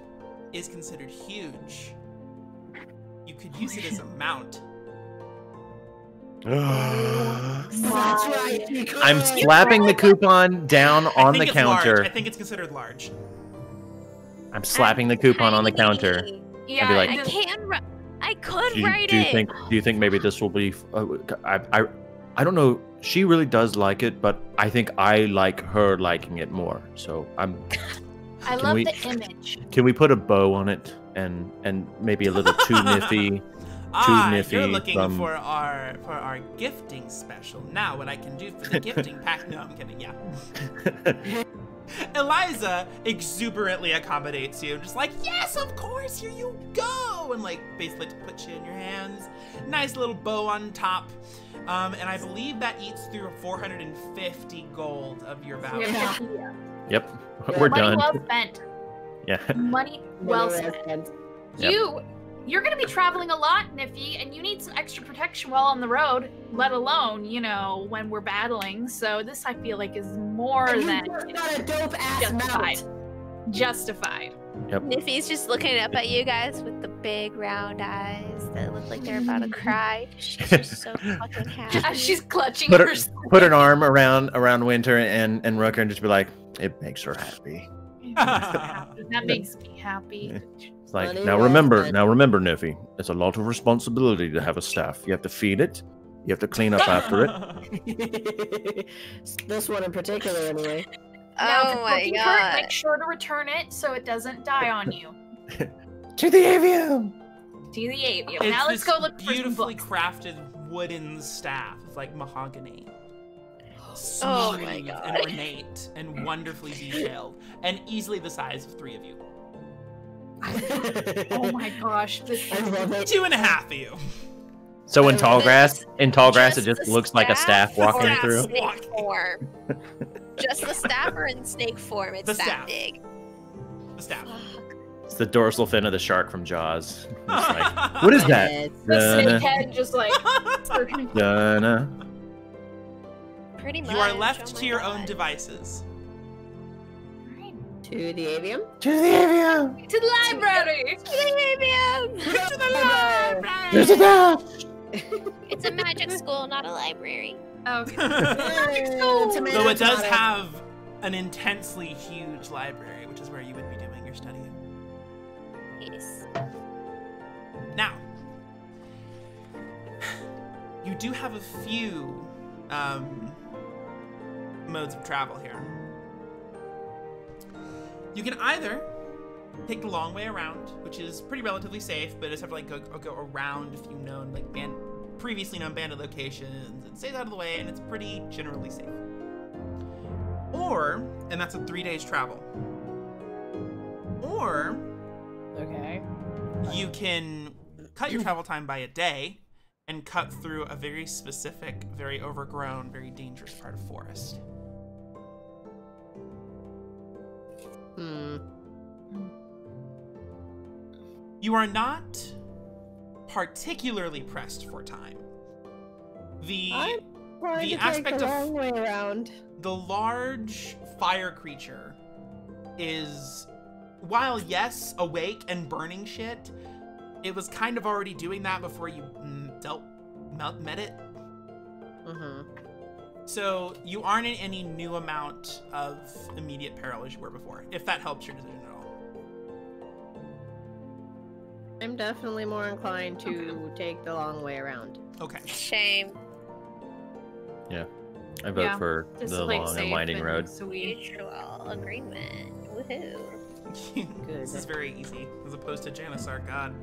[SPEAKER 1] is considered huge, you could use it as a mount.
[SPEAKER 4] That's right.
[SPEAKER 2] I'm slapping the coupon down
[SPEAKER 1] I
[SPEAKER 2] on
[SPEAKER 1] think
[SPEAKER 2] the
[SPEAKER 1] it's
[SPEAKER 2] counter.
[SPEAKER 1] Large. I think it's considered large.
[SPEAKER 2] I'm slapping the coupon on the counter.
[SPEAKER 3] Yeah.
[SPEAKER 2] like-
[SPEAKER 5] I can. I could
[SPEAKER 2] Do you,
[SPEAKER 5] write
[SPEAKER 2] do you
[SPEAKER 5] it.
[SPEAKER 2] think? Do you think maybe this will be? Uh, I, I, I don't know. She really does like it, but I think I like her liking it more. So I'm.
[SPEAKER 3] I
[SPEAKER 2] Can
[SPEAKER 3] love
[SPEAKER 2] we-
[SPEAKER 3] the image.
[SPEAKER 2] Can we put a bow on it and and maybe a little too niffy?
[SPEAKER 1] Ah, you're looking
[SPEAKER 2] from-
[SPEAKER 1] for our for our gifting special. Now, what I can do for the gifting pack? No, I'm kidding. Yeah. Eliza exuberantly accommodates you, just like, yes, of course, here you go, and like basically puts you in your hands. Nice little bow on top, um, and I believe that eats through 450 gold of your value.
[SPEAKER 4] Yeah.
[SPEAKER 2] Yep,
[SPEAKER 4] Yeah.
[SPEAKER 2] we're
[SPEAKER 3] Money
[SPEAKER 2] done.
[SPEAKER 3] well spent.
[SPEAKER 2] Yeah.
[SPEAKER 3] Money well
[SPEAKER 4] Literally,
[SPEAKER 3] spent.
[SPEAKER 2] Yep.
[SPEAKER 3] You, you're gonna be traveling a lot, Niffy, and you need some extra protection while on the road. Let alone, you know, when we're battling. So this, I feel like, is more
[SPEAKER 4] And you
[SPEAKER 3] than
[SPEAKER 4] just got a dope ass
[SPEAKER 3] justified.
[SPEAKER 4] mount.
[SPEAKER 3] Justified.
[SPEAKER 5] Niffy's just looking up at you guys with the big round eyes that look like they're about to cry. She's just so fucking happy.
[SPEAKER 3] She's clutching
[SPEAKER 2] Put
[SPEAKER 3] her.
[SPEAKER 2] her, put an arm around around Winter and and Rooker and just be like, it makes her happy.
[SPEAKER 3] that makes me happy.
[SPEAKER 2] It's like
[SPEAKER 4] Money
[SPEAKER 2] now remember,
[SPEAKER 4] spent.
[SPEAKER 2] now remember, Niffy, it's a lot of responsibility to have a staff. You have to feed it, you have to clean up after it.
[SPEAKER 4] this one in particular, anyway.
[SPEAKER 3] now, if
[SPEAKER 5] oh
[SPEAKER 3] it's
[SPEAKER 5] my
[SPEAKER 3] looking hurt, make sure to return it so it doesn't die on you.
[SPEAKER 2] to the avium.
[SPEAKER 3] To the avium.
[SPEAKER 1] It's
[SPEAKER 3] now let's go look for some
[SPEAKER 1] beautifully
[SPEAKER 3] books.
[SPEAKER 1] crafted wooden staff. It's like mahogany.
[SPEAKER 5] Oh my
[SPEAKER 1] Smooth
[SPEAKER 5] God.
[SPEAKER 1] And ornate and wonderfully detailed, and easily the size of three of you.
[SPEAKER 3] Oh my gosh, this
[SPEAKER 4] I.
[SPEAKER 1] Two and a half of you.
[SPEAKER 2] So in tall grass, in tall grass, it
[SPEAKER 5] Just
[SPEAKER 2] just
[SPEAKER 5] the
[SPEAKER 2] looks like a staff walking
[SPEAKER 5] or
[SPEAKER 2] through.
[SPEAKER 5] Snake form. Just the staff or in snake form. It's
[SPEAKER 1] The
[SPEAKER 5] that
[SPEAKER 1] staff.
[SPEAKER 5] big.
[SPEAKER 1] The staff.
[SPEAKER 2] It's the dorsal fin of the shark from Jaws. Like, what is that?
[SPEAKER 4] Yes.
[SPEAKER 3] the snake head just like.
[SPEAKER 5] Pretty much.
[SPEAKER 1] you are
[SPEAKER 5] oh
[SPEAKER 1] left
[SPEAKER 5] my
[SPEAKER 1] to your own devices.
[SPEAKER 4] To the avium.
[SPEAKER 2] To the avium.
[SPEAKER 3] to the library.
[SPEAKER 5] To the Avium!
[SPEAKER 1] to the library!
[SPEAKER 2] There's a dash.
[SPEAKER 5] It's a magic school, not a library.
[SPEAKER 3] Okay.
[SPEAKER 4] Yay,
[SPEAKER 1] Though
[SPEAKER 4] tomato,
[SPEAKER 1] it does
[SPEAKER 4] tomato.
[SPEAKER 1] have an intensely huge library, which is where you would be doing your studying.
[SPEAKER 5] Yes.
[SPEAKER 1] Now, you do have a few um, modes of travel here. You can either take the long way around, which is pretty relatively safe, but just have to like go, go around a few known like band, previously known bandit locations. It stays out of the way, and it's pretty generally safe. Or, and that's a three days travel. Or
[SPEAKER 4] Okay.
[SPEAKER 1] you can cut your travel time by a day and cut through a very specific, very overgrown, very dangerous part of forest.
[SPEAKER 4] Hmm.
[SPEAKER 1] You are not particularly pressed for time. The
[SPEAKER 4] I'm trying
[SPEAKER 1] the
[SPEAKER 4] to take
[SPEAKER 1] aspect
[SPEAKER 4] the
[SPEAKER 1] of-
[SPEAKER 4] way around.
[SPEAKER 1] the large fire creature is while yes awake and burning shit it was kind of already doing that before you mm, dealt met met it
[SPEAKER 4] Mm-hmm.
[SPEAKER 1] So you aren't in any new amount of immediate peril as you were before if that helps your decision at all
[SPEAKER 4] I'm definitely more inclined to take the long way around.
[SPEAKER 1] okay
[SPEAKER 5] Shame. Yeah.
[SPEAKER 2] I vote
[SPEAKER 3] Yeah,
[SPEAKER 2] for
[SPEAKER 3] Just
[SPEAKER 2] the
[SPEAKER 3] like
[SPEAKER 2] long and
[SPEAKER 3] safe
[SPEAKER 2] winding
[SPEAKER 3] and
[SPEAKER 2] road.
[SPEAKER 3] Sweet.
[SPEAKER 5] Mutual agreement. Woohoo.
[SPEAKER 1] this is very easy as opposed to Janissar god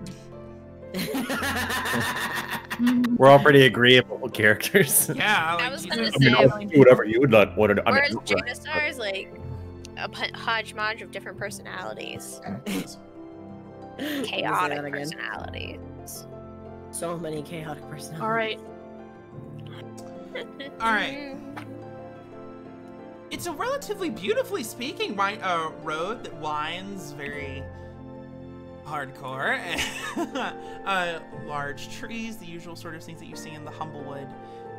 [SPEAKER 2] We're all pretty agreeable characters.
[SPEAKER 1] yeah
[SPEAKER 5] I
[SPEAKER 1] like,
[SPEAKER 5] was gonna
[SPEAKER 2] I mean,
[SPEAKER 5] say-
[SPEAKER 2] I'll do whatever you would not want to. I mean,
[SPEAKER 5] Whereas
[SPEAKER 2] right,
[SPEAKER 5] Janissar is like a pu- hodgepodge of different personalities. Chaotic personalities.
[SPEAKER 4] So many chaotic personalities.
[SPEAKER 3] All right.
[SPEAKER 1] all right it's a relatively beautifully speaking wi- uh, road that winds very hardcore. uh, large trees, the usual sort of things that you see in the Humblewood.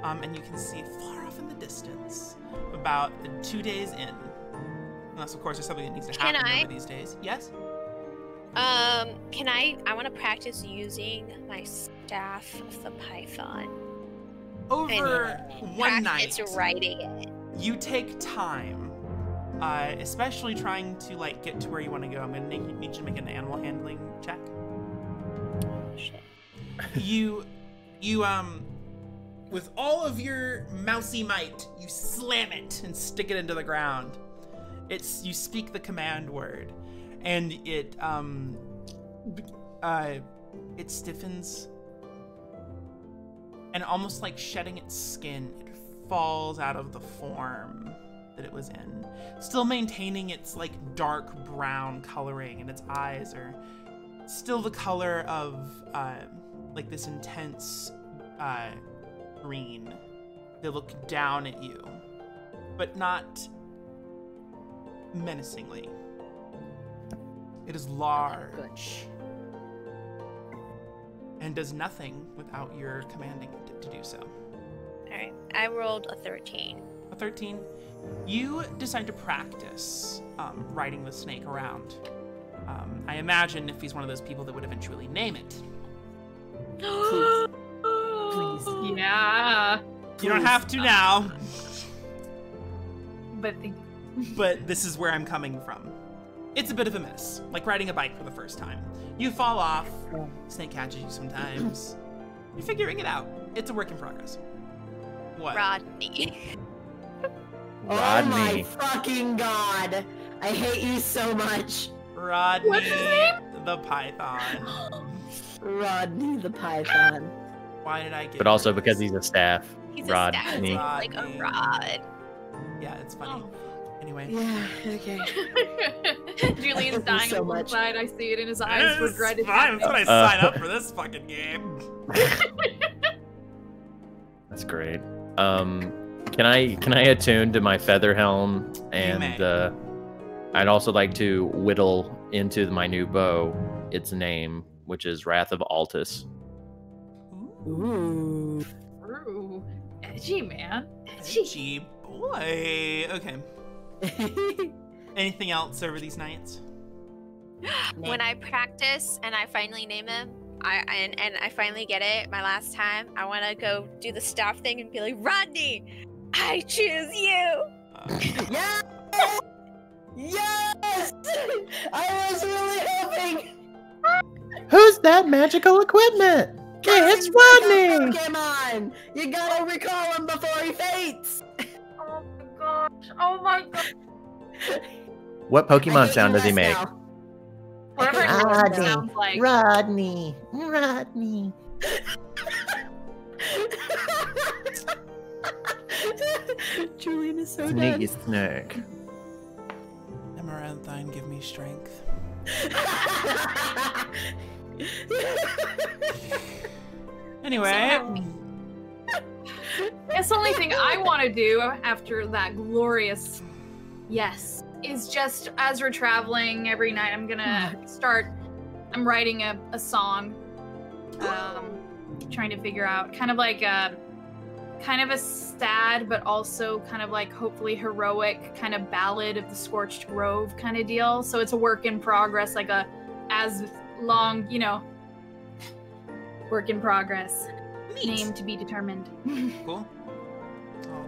[SPEAKER 1] Um, and you can see far off in the distance, about two days in. Unless, of course, there's something that needs to
[SPEAKER 5] Can
[SPEAKER 1] happen
[SPEAKER 5] I?
[SPEAKER 1] over these days. Yes?
[SPEAKER 5] Um, can I? I want to practice using my staff of the python.
[SPEAKER 1] Over one night.
[SPEAKER 5] Practice writing it.
[SPEAKER 1] you take time uh, especially trying to like get to where you want to go. I'm gonna need, need you to make an animal handling check.
[SPEAKER 5] Oh, shit.
[SPEAKER 1] you you um with all of your mousy might you slam it and stick it into the ground. It's you speak the command word and it um uh it stiffens and almost like shedding its skin it falls out of the form that it was in still maintaining its like dark brown coloring and its eyes are still the color of uh, like this intense uh, green. They look down at you, but not menacingly. It is large and does nothing without your commanding it to do so.
[SPEAKER 5] All right. I rolled a 13.
[SPEAKER 1] A 13. You decide to practice um, riding the snake around. Um, I imagine if he's one of those people that would eventually name it.
[SPEAKER 4] Please. Please.
[SPEAKER 3] Yeah.
[SPEAKER 1] You don't have to now,
[SPEAKER 3] But the,
[SPEAKER 1] but this is where I'm coming from. It's a bit of a mess, like riding a bike for the first time. You fall off, snake catches you sometimes. You're figuring it out. It's a work in progress. What?
[SPEAKER 5] Rodney.
[SPEAKER 4] Oh my fucking god! I hate you so much,
[SPEAKER 1] Rodney
[SPEAKER 3] What's his name?
[SPEAKER 1] the Python.
[SPEAKER 4] Rodney the Python.
[SPEAKER 1] Why did I get
[SPEAKER 2] But also
[SPEAKER 1] this?
[SPEAKER 2] because he's a staff.
[SPEAKER 5] He's
[SPEAKER 2] Rodney.
[SPEAKER 5] a stat. like a rod.
[SPEAKER 1] Yeah, it's funny.
[SPEAKER 3] Oh.
[SPEAKER 1] Anyway.
[SPEAKER 4] Yeah. Okay.
[SPEAKER 3] Julian's dying
[SPEAKER 4] so
[SPEAKER 3] on one
[SPEAKER 4] much.
[SPEAKER 3] side. I see it in his eyes.
[SPEAKER 1] It's
[SPEAKER 3] Regret it.
[SPEAKER 1] fine. That's what I
[SPEAKER 2] Uh,
[SPEAKER 1] signed up for this fucking game.
[SPEAKER 2] That's great. Um, can I can I attune to my feather helm and uh, I'd also like to whittle into my new bow its name, which is Wrath of Altus.
[SPEAKER 4] Ooh.
[SPEAKER 3] Ooh, edgy man. Edgy.
[SPEAKER 1] Gee boy. Okay. Anything else over these nights?
[SPEAKER 5] When I practice and I finally name him, I and and I finally get it. My last time, I want to go do the staff thing and be like, Rodney, I choose you.
[SPEAKER 1] Uh,
[SPEAKER 4] Yeah! Yes! I was really hoping.
[SPEAKER 2] Who's that magical equipment? It's Rodney!
[SPEAKER 4] Pokemon! You gotta recall him before he faints!
[SPEAKER 3] Oh my gosh. Oh my god.
[SPEAKER 2] What Pokemon sound does he make?
[SPEAKER 4] now.
[SPEAKER 3] Whatever
[SPEAKER 2] Rodney,
[SPEAKER 3] sounds like.
[SPEAKER 2] Rodney, Rodney.
[SPEAKER 4] Julian is so
[SPEAKER 2] Sneaky
[SPEAKER 4] dead.
[SPEAKER 2] snake.
[SPEAKER 1] Amaranthine, give me strength. Anyway,
[SPEAKER 3] happy. It's the only thing I want to do after that glorious yes is just as we're traveling every night, I'm gonna start. I'm writing a, a song, um, trying to figure out kind of like a kind of a sad but also kind of like hopefully heroic kind of ballad of the scorched grove kind of deal. So it's a work in progress, like a as long, you know, work in progress.
[SPEAKER 1] neat.
[SPEAKER 3] Name to be determined.
[SPEAKER 1] Cool. Oh,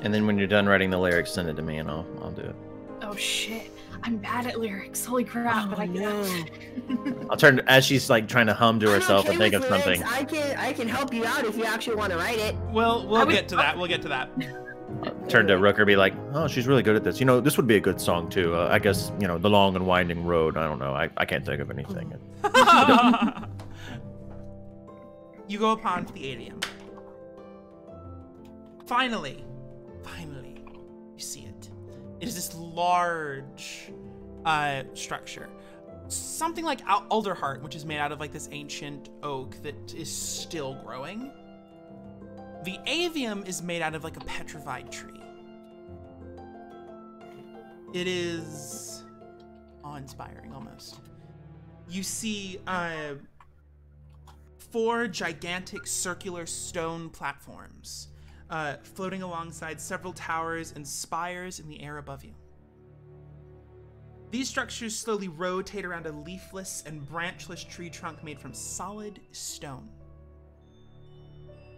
[SPEAKER 2] And then when you're done writing the lyrics, send it to me and I'll I'll do it.
[SPEAKER 3] Oh shit. I'm bad at lyrics. Holy crap, but I can.
[SPEAKER 2] I'll turn as she's like trying to hum to herself
[SPEAKER 4] okay
[SPEAKER 2] and think of
[SPEAKER 4] lyrics.
[SPEAKER 2] something.
[SPEAKER 4] I can I can help you out if you actually want to write it.
[SPEAKER 1] We'll we'll
[SPEAKER 3] I would-
[SPEAKER 1] get to that. We'll get to that.
[SPEAKER 2] Turn to Rooker, be like, "Oh, she's really good at this. You know, this would be a good song too. Uh, I guess you know, the long and winding road. I don't know. I, I can't think of anything."
[SPEAKER 1] you go upon the Avium. Finally, finally, you see it. It is this large uh, structure. Something like Al- Alderheart, which is made out of like this ancient oak that is still growing. The avium is made out of like a petrified tree. It is awe-inspiring almost. You see uh, four gigantic circular stone platforms uh, floating alongside several towers and spires in the air above you. These structures slowly rotate around a leafless and branchless tree trunk made from solid stone.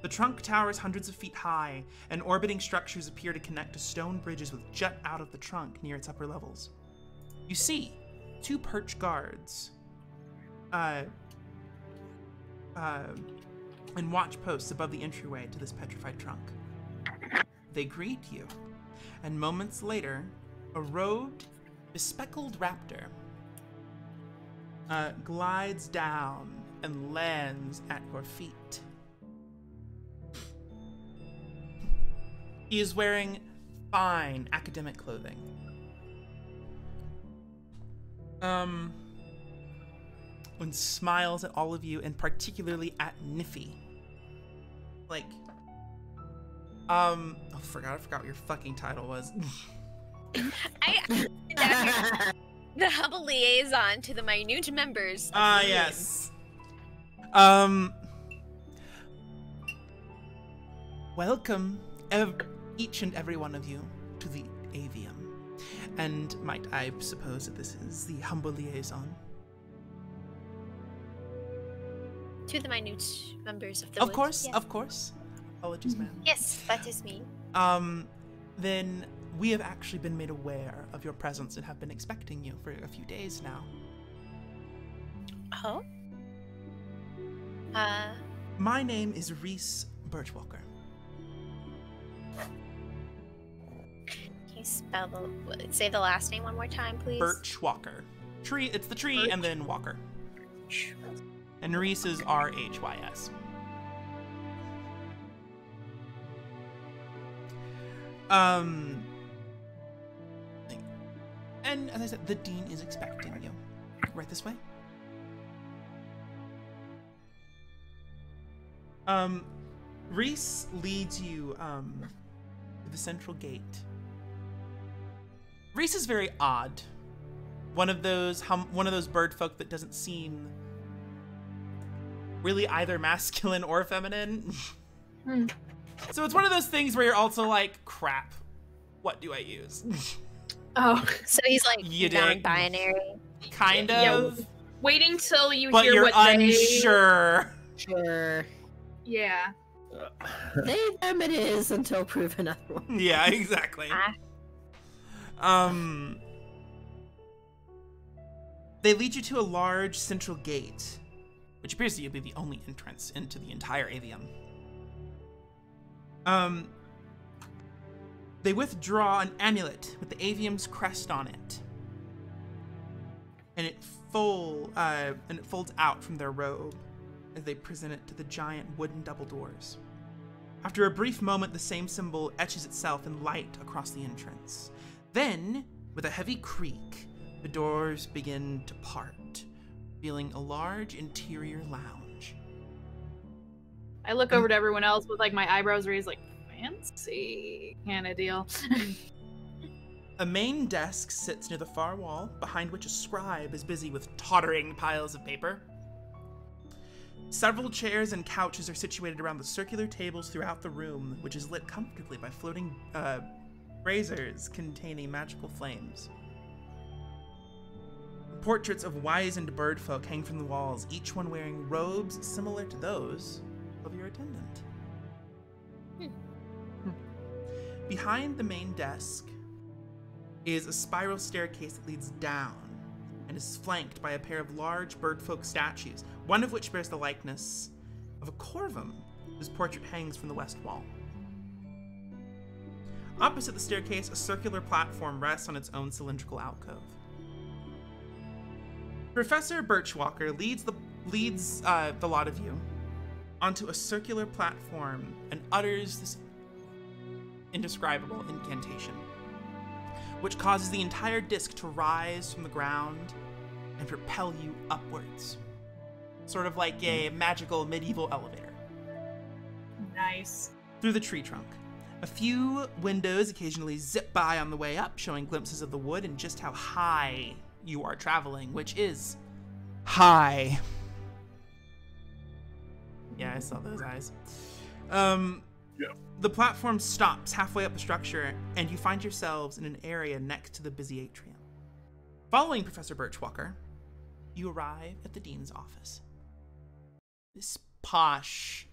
[SPEAKER 1] The trunk towers hundreds of feet high, and orbiting structures appear to connect to stone bridges which jut out of the trunk near its upper levels. You see two perch guards uh, uh, and watch posts above the entryway to this petrified trunk. They greet you, and moments later, a robed, bespeckled raptor uh, glides down and lands at your feet. He is wearing fine academic clothing. Um, and smiles at all of you, and particularly at Niffy. Like, um, I forgot, I forgot what your fucking title was.
[SPEAKER 5] I the humble liaison to the minute members.
[SPEAKER 1] Ah,
[SPEAKER 5] the
[SPEAKER 1] yes. Um, welcome, ev- each and every one of you, to the Avium. And might I suppose that this is the humble liaison?
[SPEAKER 5] To the minute members of the
[SPEAKER 1] Of
[SPEAKER 5] woods,
[SPEAKER 1] course,
[SPEAKER 5] yes.
[SPEAKER 1] of course. Apologies, ma'am.
[SPEAKER 5] Yes, that is me.
[SPEAKER 1] Um, then we have actually been made aware of your presence and have been expecting you for a few days now.
[SPEAKER 5] Oh. Uh,
[SPEAKER 1] My name is Rhys Birchwalker.
[SPEAKER 5] can you spell the say the last name one more time, please?
[SPEAKER 1] Birchwalker. Tree. It's the tree and then Walker. And Rhys is R H Y S. Um. And as I said, the dean is expecting you. Right this way. Um, Rhys leads you um to the central gate. Rhys is very odd. One of those hum- one of those bird folk that doesn't seem really either masculine or feminine.
[SPEAKER 3] Hmm.
[SPEAKER 1] So it's one of those things where you're also like, crap, what do I use?
[SPEAKER 3] Oh,
[SPEAKER 5] So he's like
[SPEAKER 1] You
[SPEAKER 5] non-binary.
[SPEAKER 1] kind
[SPEAKER 3] Yeah.
[SPEAKER 1] of.
[SPEAKER 3] Waiting till you
[SPEAKER 1] but
[SPEAKER 3] hear
[SPEAKER 1] you're
[SPEAKER 3] what they.
[SPEAKER 1] unsure.
[SPEAKER 4] Sure.
[SPEAKER 3] Yeah.
[SPEAKER 4] They them it is until proven otherwise.
[SPEAKER 1] Yeah, exactly.
[SPEAKER 5] Ah.
[SPEAKER 1] Um, they lead you to a large central gate, which appears to be the only entrance into the entire avium. Um, they withdraw an amulet with the avium's crest on it, and it uh, and it folds out from their robe as they present it to the giant wooden double doors. After a brief moment, the same symbol etches itself in light across the entrance. Then, with a heavy creak, the doors begin to part, revealing a large interior lounge.
[SPEAKER 3] I look over to everyone else with like my eyebrows raised, like fancy kind of deal.
[SPEAKER 1] A main desk sits near the far wall, behind which a scribe is busy with tottering piles of paper. Several chairs and couches are situated around the circular tables throughout the room, which is lit comfortably by floating uh, braziers containing magical flames. Portraits of wizened birdfolk hang from the walls, each one wearing robes similar to those of your attendant. Hmm. Behind the main desk is a spiral staircase that leads down and is flanked by a pair of large birdfolk statues, one of which bears the likeness of a corvum whose portrait hangs from the west wall. Opposite the staircase, a circular platform rests on its own cylindrical alcove. Professor Birchwalker leads the leads uh, the lot of you onto a circular platform and utters this indescribable incantation, which causes the entire disc to rise from the ground and propel you upwards, sort of like a magical medieval elevator
[SPEAKER 3] nice.
[SPEAKER 1] through the tree trunk. A few windows occasionally zip by on the way up, showing glimpses of the wood and just how high you are traveling, which is high. Yeah, I saw those eyes. Um,
[SPEAKER 7] Yeah.
[SPEAKER 1] The platform stops halfway up the structure, and you find yourselves in an area next to the busy atrium. Following Professor Birchwalker, you arrive at the dean's office. This posh,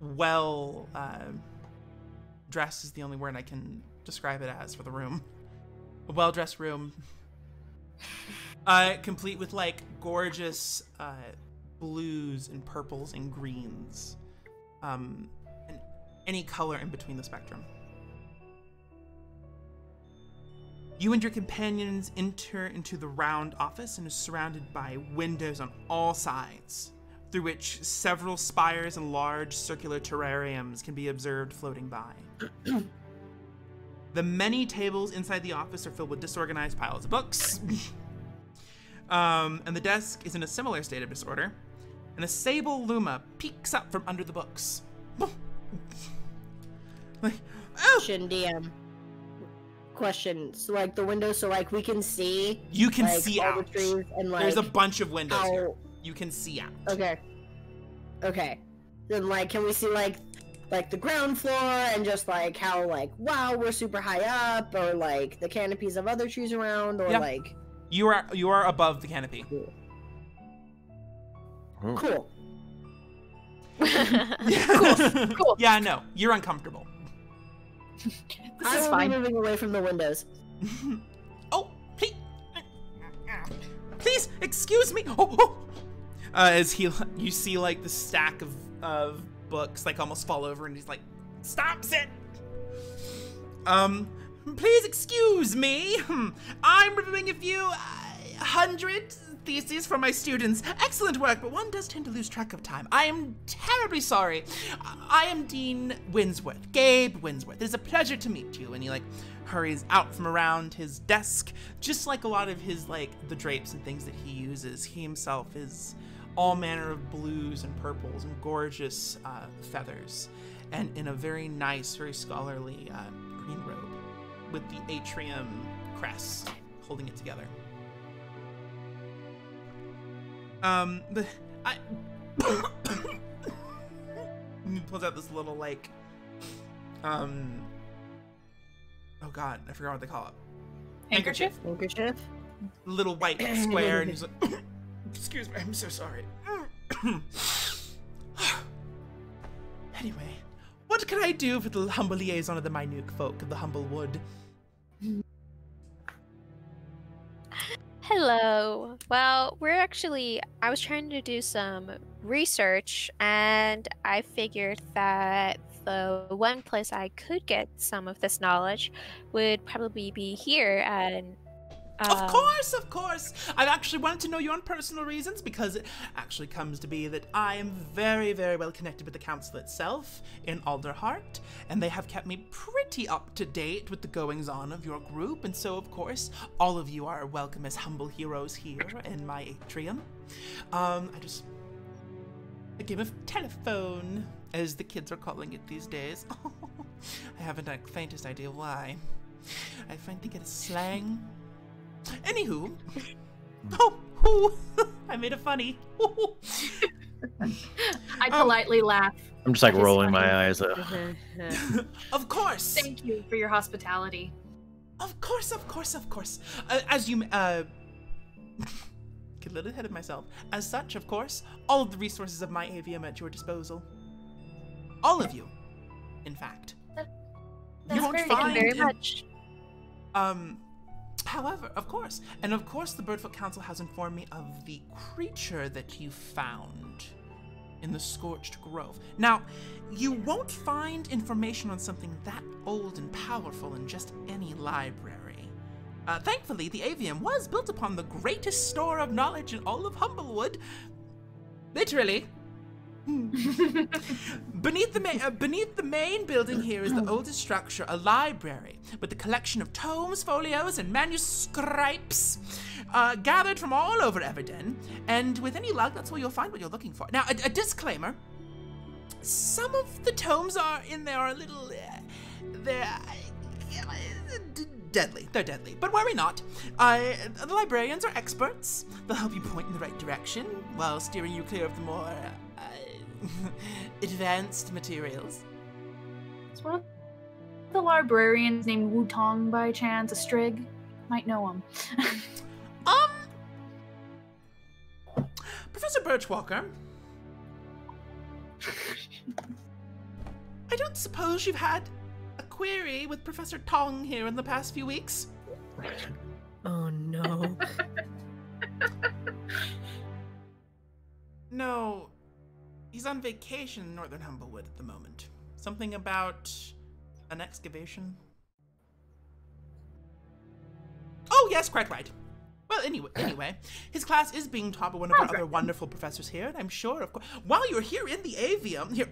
[SPEAKER 1] well uh, dressed is the only word I can describe it as for the room. A well dressed room, uh, complete with like gorgeous uh, blues and purples and greens, um, and any color in between the spectrum. You and your companions enter into the round office and is surrounded by windows on all sides, through which several spires and large circular terrariums can be observed floating by. the many tables inside the office are filled with disorganized piles of books. um, and the desk is in a similar state of disorder. And a sable luma peeks up from under the books. like, oh,
[SPEAKER 4] Question DM. Question. So like the window, so like we can see
[SPEAKER 1] you can
[SPEAKER 4] like,
[SPEAKER 1] see
[SPEAKER 4] all
[SPEAKER 1] out.
[SPEAKER 4] the trees and like
[SPEAKER 1] There's a bunch of windows here. You can see out.
[SPEAKER 4] Okay. Okay. Then like can we see like like the ground floor and just like how like wow we're super high up or like the canopies of other trees around or
[SPEAKER 1] Yeah.
[SPEAKER 4] like
[SPEAKER 1] You are you are above the canopy.
[SPEAKER 2] Oh.
[SPEAKER 4] cool.
[SPEAKER 1] cool.
[SPEAKER 3] cool.
[SPEAKER 1] Yeah, no, you're uncomfortable.
[SPEAKER 3] This
[SPEAKER 4] I
[SPEAKER 3] is fine.
[SPEAKER 4] moving away from the windows.
[SPEAKER 1] oh, please, please excuse me. Oh, oh. Uh, as he, you see like the stack of of books like almost fall over, and he's like, stops it. Um, please excuse me. Hmm, I'm reviewing a few uh, hundred theses from my students. Excellent work, but one does tend to lose track of time. I am terribly sorry. I am Dean Winsworth, Gabe Winsworth. It is a pleasure to meet you. And he like hurries out from around his desk, just like a lot of his like the drapes and things that he uses. He himself is all manner of blues and purples and gorgeous uh, feathers, and in a very nice, very scholarly uh, green robe with the avium crest holding it together. Um, the I he pulls out this little like, um, oh god, I forgot what they call it.
[SPEAKER 3] Handkerchief?
[SPEAKER 4] Handkerchief.
[SPEAKER 1] Little white square, and he's like, Excuse me, I'm so sorry. anyway, what can I do for the humble liaison of the Minute folk of the Humble Wood?
[SPEAKER 5] Hello. Well, we're actually, I was trying to do some research and I figured that the one place I could get some of this knowledge would probably be here and
[SPEAKER 1] Of
[SPEAKER 5] um,
[SPEAKER 1] course, of course. I've actually wanted to know you on personal reasons because it actually comes to be that I am very, very well connected with the council itself in Alderheart, and they have kept me pretty up to date with the goings on of your group. And so, of course, all of you are welcome as humble heroes here in my avium. Um, I just a game of telephone, as the kids are calling it these days. I haven't the faintest idea why. I find think it is slang. Anywho, oh, ooh, I made a funny.
[SPEAKER 3] I
[SPEAKER 1] Um,
[SPEAKER 3] politely laugh.
[SPEAKER 2] I'm just like
[SPEAKER 3] That is
[SPEAKER 2] rolling my eyes. At,
[SPEAKER 1] of course,
[SPEAKER 3] Thank you for your hospitality.
[SPEAKER 1] of course, of course, of course. Uh, as you, uh, get a little ahead of myself. As such, of course, all of the resources of my avium at your disposal. All of you, in fact.
[SPEAKER 3] That's
[SPEAKER 1] won't
[SPEAKER 3] very
[SPEAKER 5] Thank you
[SPEAKER 1] find
[SPEAKER 5] very
[SPEAKER 1] in-
[SPEAKER 5] much.
[SPEAKER 1] Um, however, of course, and of course, the Birdfolk Council has informed me of the creature that you found in the Scorched Grove. Now, you won't find information on something that old and powerful in just any library. Uh, thankfully, the Avium was built upon the greatest store of knowledge in all of Humblewood. Literally. beneath the ma- uh, beneath the main building here is the oldest structure, a library with a collection of tomes, folios, and manuscripts uh, gathered from all over Everden. And with any luck, that's where you'll find what you're looking for. Now, a, a disclaimer: some of the tomes are in there are a little, uh, they're. uh, d- Deadly. They're deadly. But worry not. Uh, the librarians are experts. They'll help you point in the right direction while steering you clear of the more uh, advanced materials.
[SPEAKER 3] Is one of the librarians named Wu Tong by chance a Strig? Might know him.
[SPEAKER 1] Um, Professor Birchwalker, I don't suppose you've had a query with Professor Tong here in the past few weeks?
[SPEAKER 4] Oh no.
[SPEAKER 1] No, he's on vacation in Northern Humblewood at the moment. Something about an excavation? Oh, yes, quite right. Well, anyway, anyway, his class is being taught by one of our other wonderful professors here, and I'm sure, of course, while you're here in the avium, here,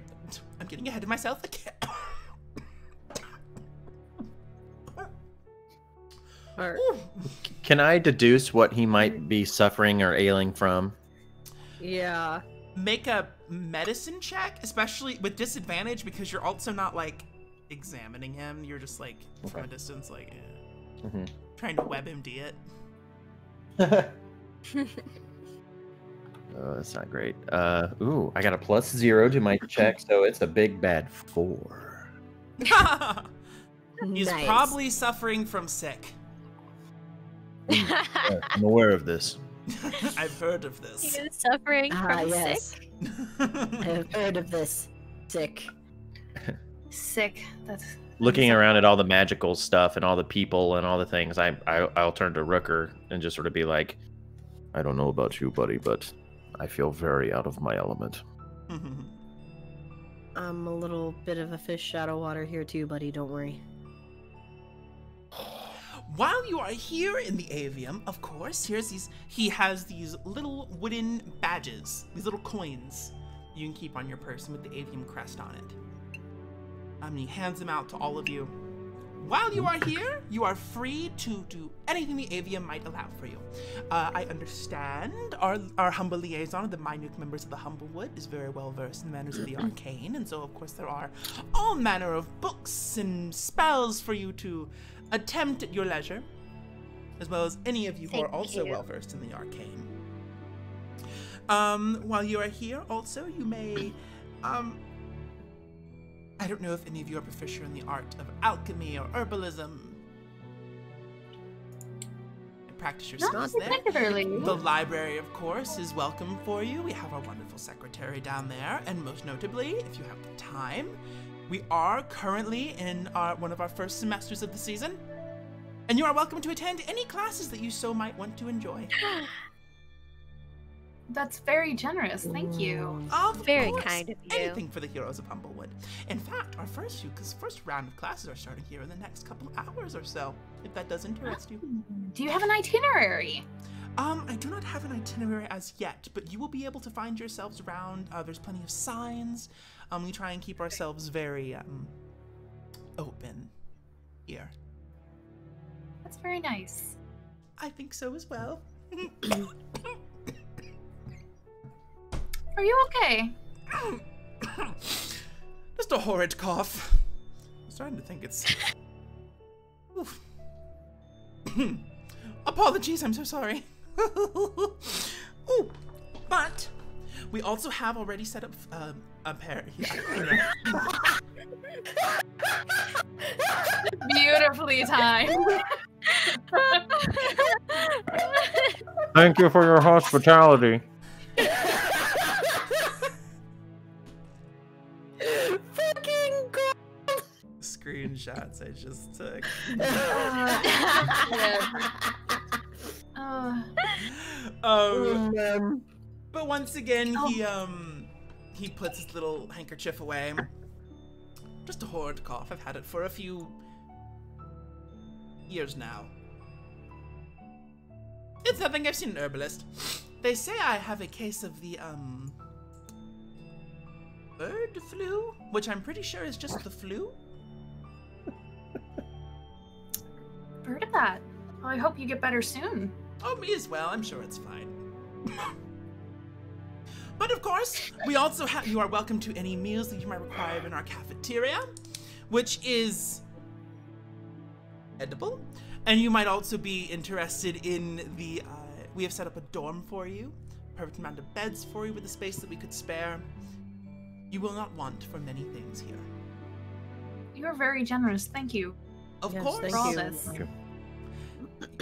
[SPEAKER 1] I'm getting ahead of myself again.
[SPEAKER 4] Heart.
[SPEAKER 1] Ooh,
[SPEAKER 2] can I deduce what he might be suffering or ailing from?
[SPEAKER 4] Yeah.
[SPEAKER 1] Make a medicine check, especially with disadvantage, because you're also not like examining him. You're just like from a distance, like eh,
[SPEAKER 2] Mhm.
[SPEAKER 1] trying to WebMD it.
[SPEAKER 2] Oh, that's not great. Uh, ooh, I got a plus zero to my check, so it's a big bad four.
[SPEAKER 1] He's
[SPEAKER 4] Nice.
[SPEAKER 1] probably suffering from sick.
[SPEAKER 2] I'm aware of this.
[SPEAKER 1] I've heard of this.
[SPEAKER 5] He
[SPEAKER 1] this.
[SPEAKER 5] is suffering
[SPEAKER 4] Ah,
[SPEAKER 5] from
[SPEAKER 4] yes.
[SPEAKER 5] sick.
[SPEAKER 4] I have heard of this. Sick.
[SPEAKER 3] Sick. That's
[SPEAKER 2] Looking around at all the magical stuff and all the people and all the things, I, I I'll turn to Rooker and just sort of be like, I don't know about you, buddy, but I feel very out of my element.
[SPEAKER 4] I'm a little bit of a fish out of water here too, buddy. Don't worry.
[SPEAKER 1] While you are here in the avium, of course, here's these. He has these little wooden badges, these little coins you can keep on your person with the avium crest on it. Um, he hands them out to all of you. While you are here, you are free to do anything the avium might allow for you. Uh, I understand our our humble liaison, the minute members of the Humblewood, is very well versed in the manners of the arcane, and so of course there are all manner of books and spells for you to attempt at your leisure, as well as any of you who are also
[SPEAKER 5] you.
[SPEAKER 1] well versed in the arcane. Um, while you are here, also you may, um, I don't know if any of you are proficient in the art of alchemy or herbalism. practice your skills there. The library, of course, is welcome for you. We have our wonderful secretary down there, and most notably, if you have the time, we are currently in our, one of our first semesters of the season, and you are welcome to attend any classes that you so might want to enjoy.
[SPEAKER 3] That's very generous. Thank you.
[SPEAKER 1] Of
[SPEAKER 5] Very
[SPEAKER 1] course,
[SPEAKER 5] kind of you.
[SPEAKER 1] Anything for the heroes of Humblewood. In fact, our first few, because first round of classes are starting here in the next couple hours or so. If that does interest you.
[SPEAKER 3] Do you have an itinerary?
[SPEAKER 1] Um, I do not have an itinerary as yet, but you will be able to find yourselves around. Uh, there's plenty of signs. Um, we try and keep ourselves very um open here.
[SPEAKER 3] That's very nice.
[SPEAKER 1] I think so as well.
[SPEAKER 3] Are you okay?
[SPEAKER 1] Just a horrid cough. I'm starting to think it's. Oof. Apologies, I'm so sorry. Ooh, but we also have already set up um, a pair. Yeah,
[SPEAKER 3] Beautifully timed.
[SPEAKER 2] Thank you for your hospitality.
[SPEAKER 4] Fucking god.
[SPEAKER 1] screenshots I just took.
[SPEAKER 3] Uh,
[SPEAKER 1] Um,
[SPEAKER 4] Oh, man.
[SPEAKER 1] But once again, he um he puts his little handkerchief away. Just a horrid cough. I've had it for a few years now. It's nothing. I've seen an herbalist. They say I have a case of the um bird flu, which I'm pretty sure is just the flu.
[SPEAKER 3] heard of that. Well, I hope you get better soon.
[SPEAKER 1] Oh, me as well. I'm sure it's fine. but of course, we also have. You are welcome to any meals that you might require in our cafeteria, which is edible. And you might also be interested in the. Uh, we have set up a dorm for you, perfect amount of beds for you with the space that we could spare. You will not want for many things here.
[SPEAKER 3] You're very generous. Thank you.
[SPEAKER 1] Of
[SPEAKER 4] Yes,
[SPEAKER 1] course.
[SPEAKER 4] thank
[SPEAKER 3] for all
[SPEAKER 4] you.
[SPEAKER 3] this.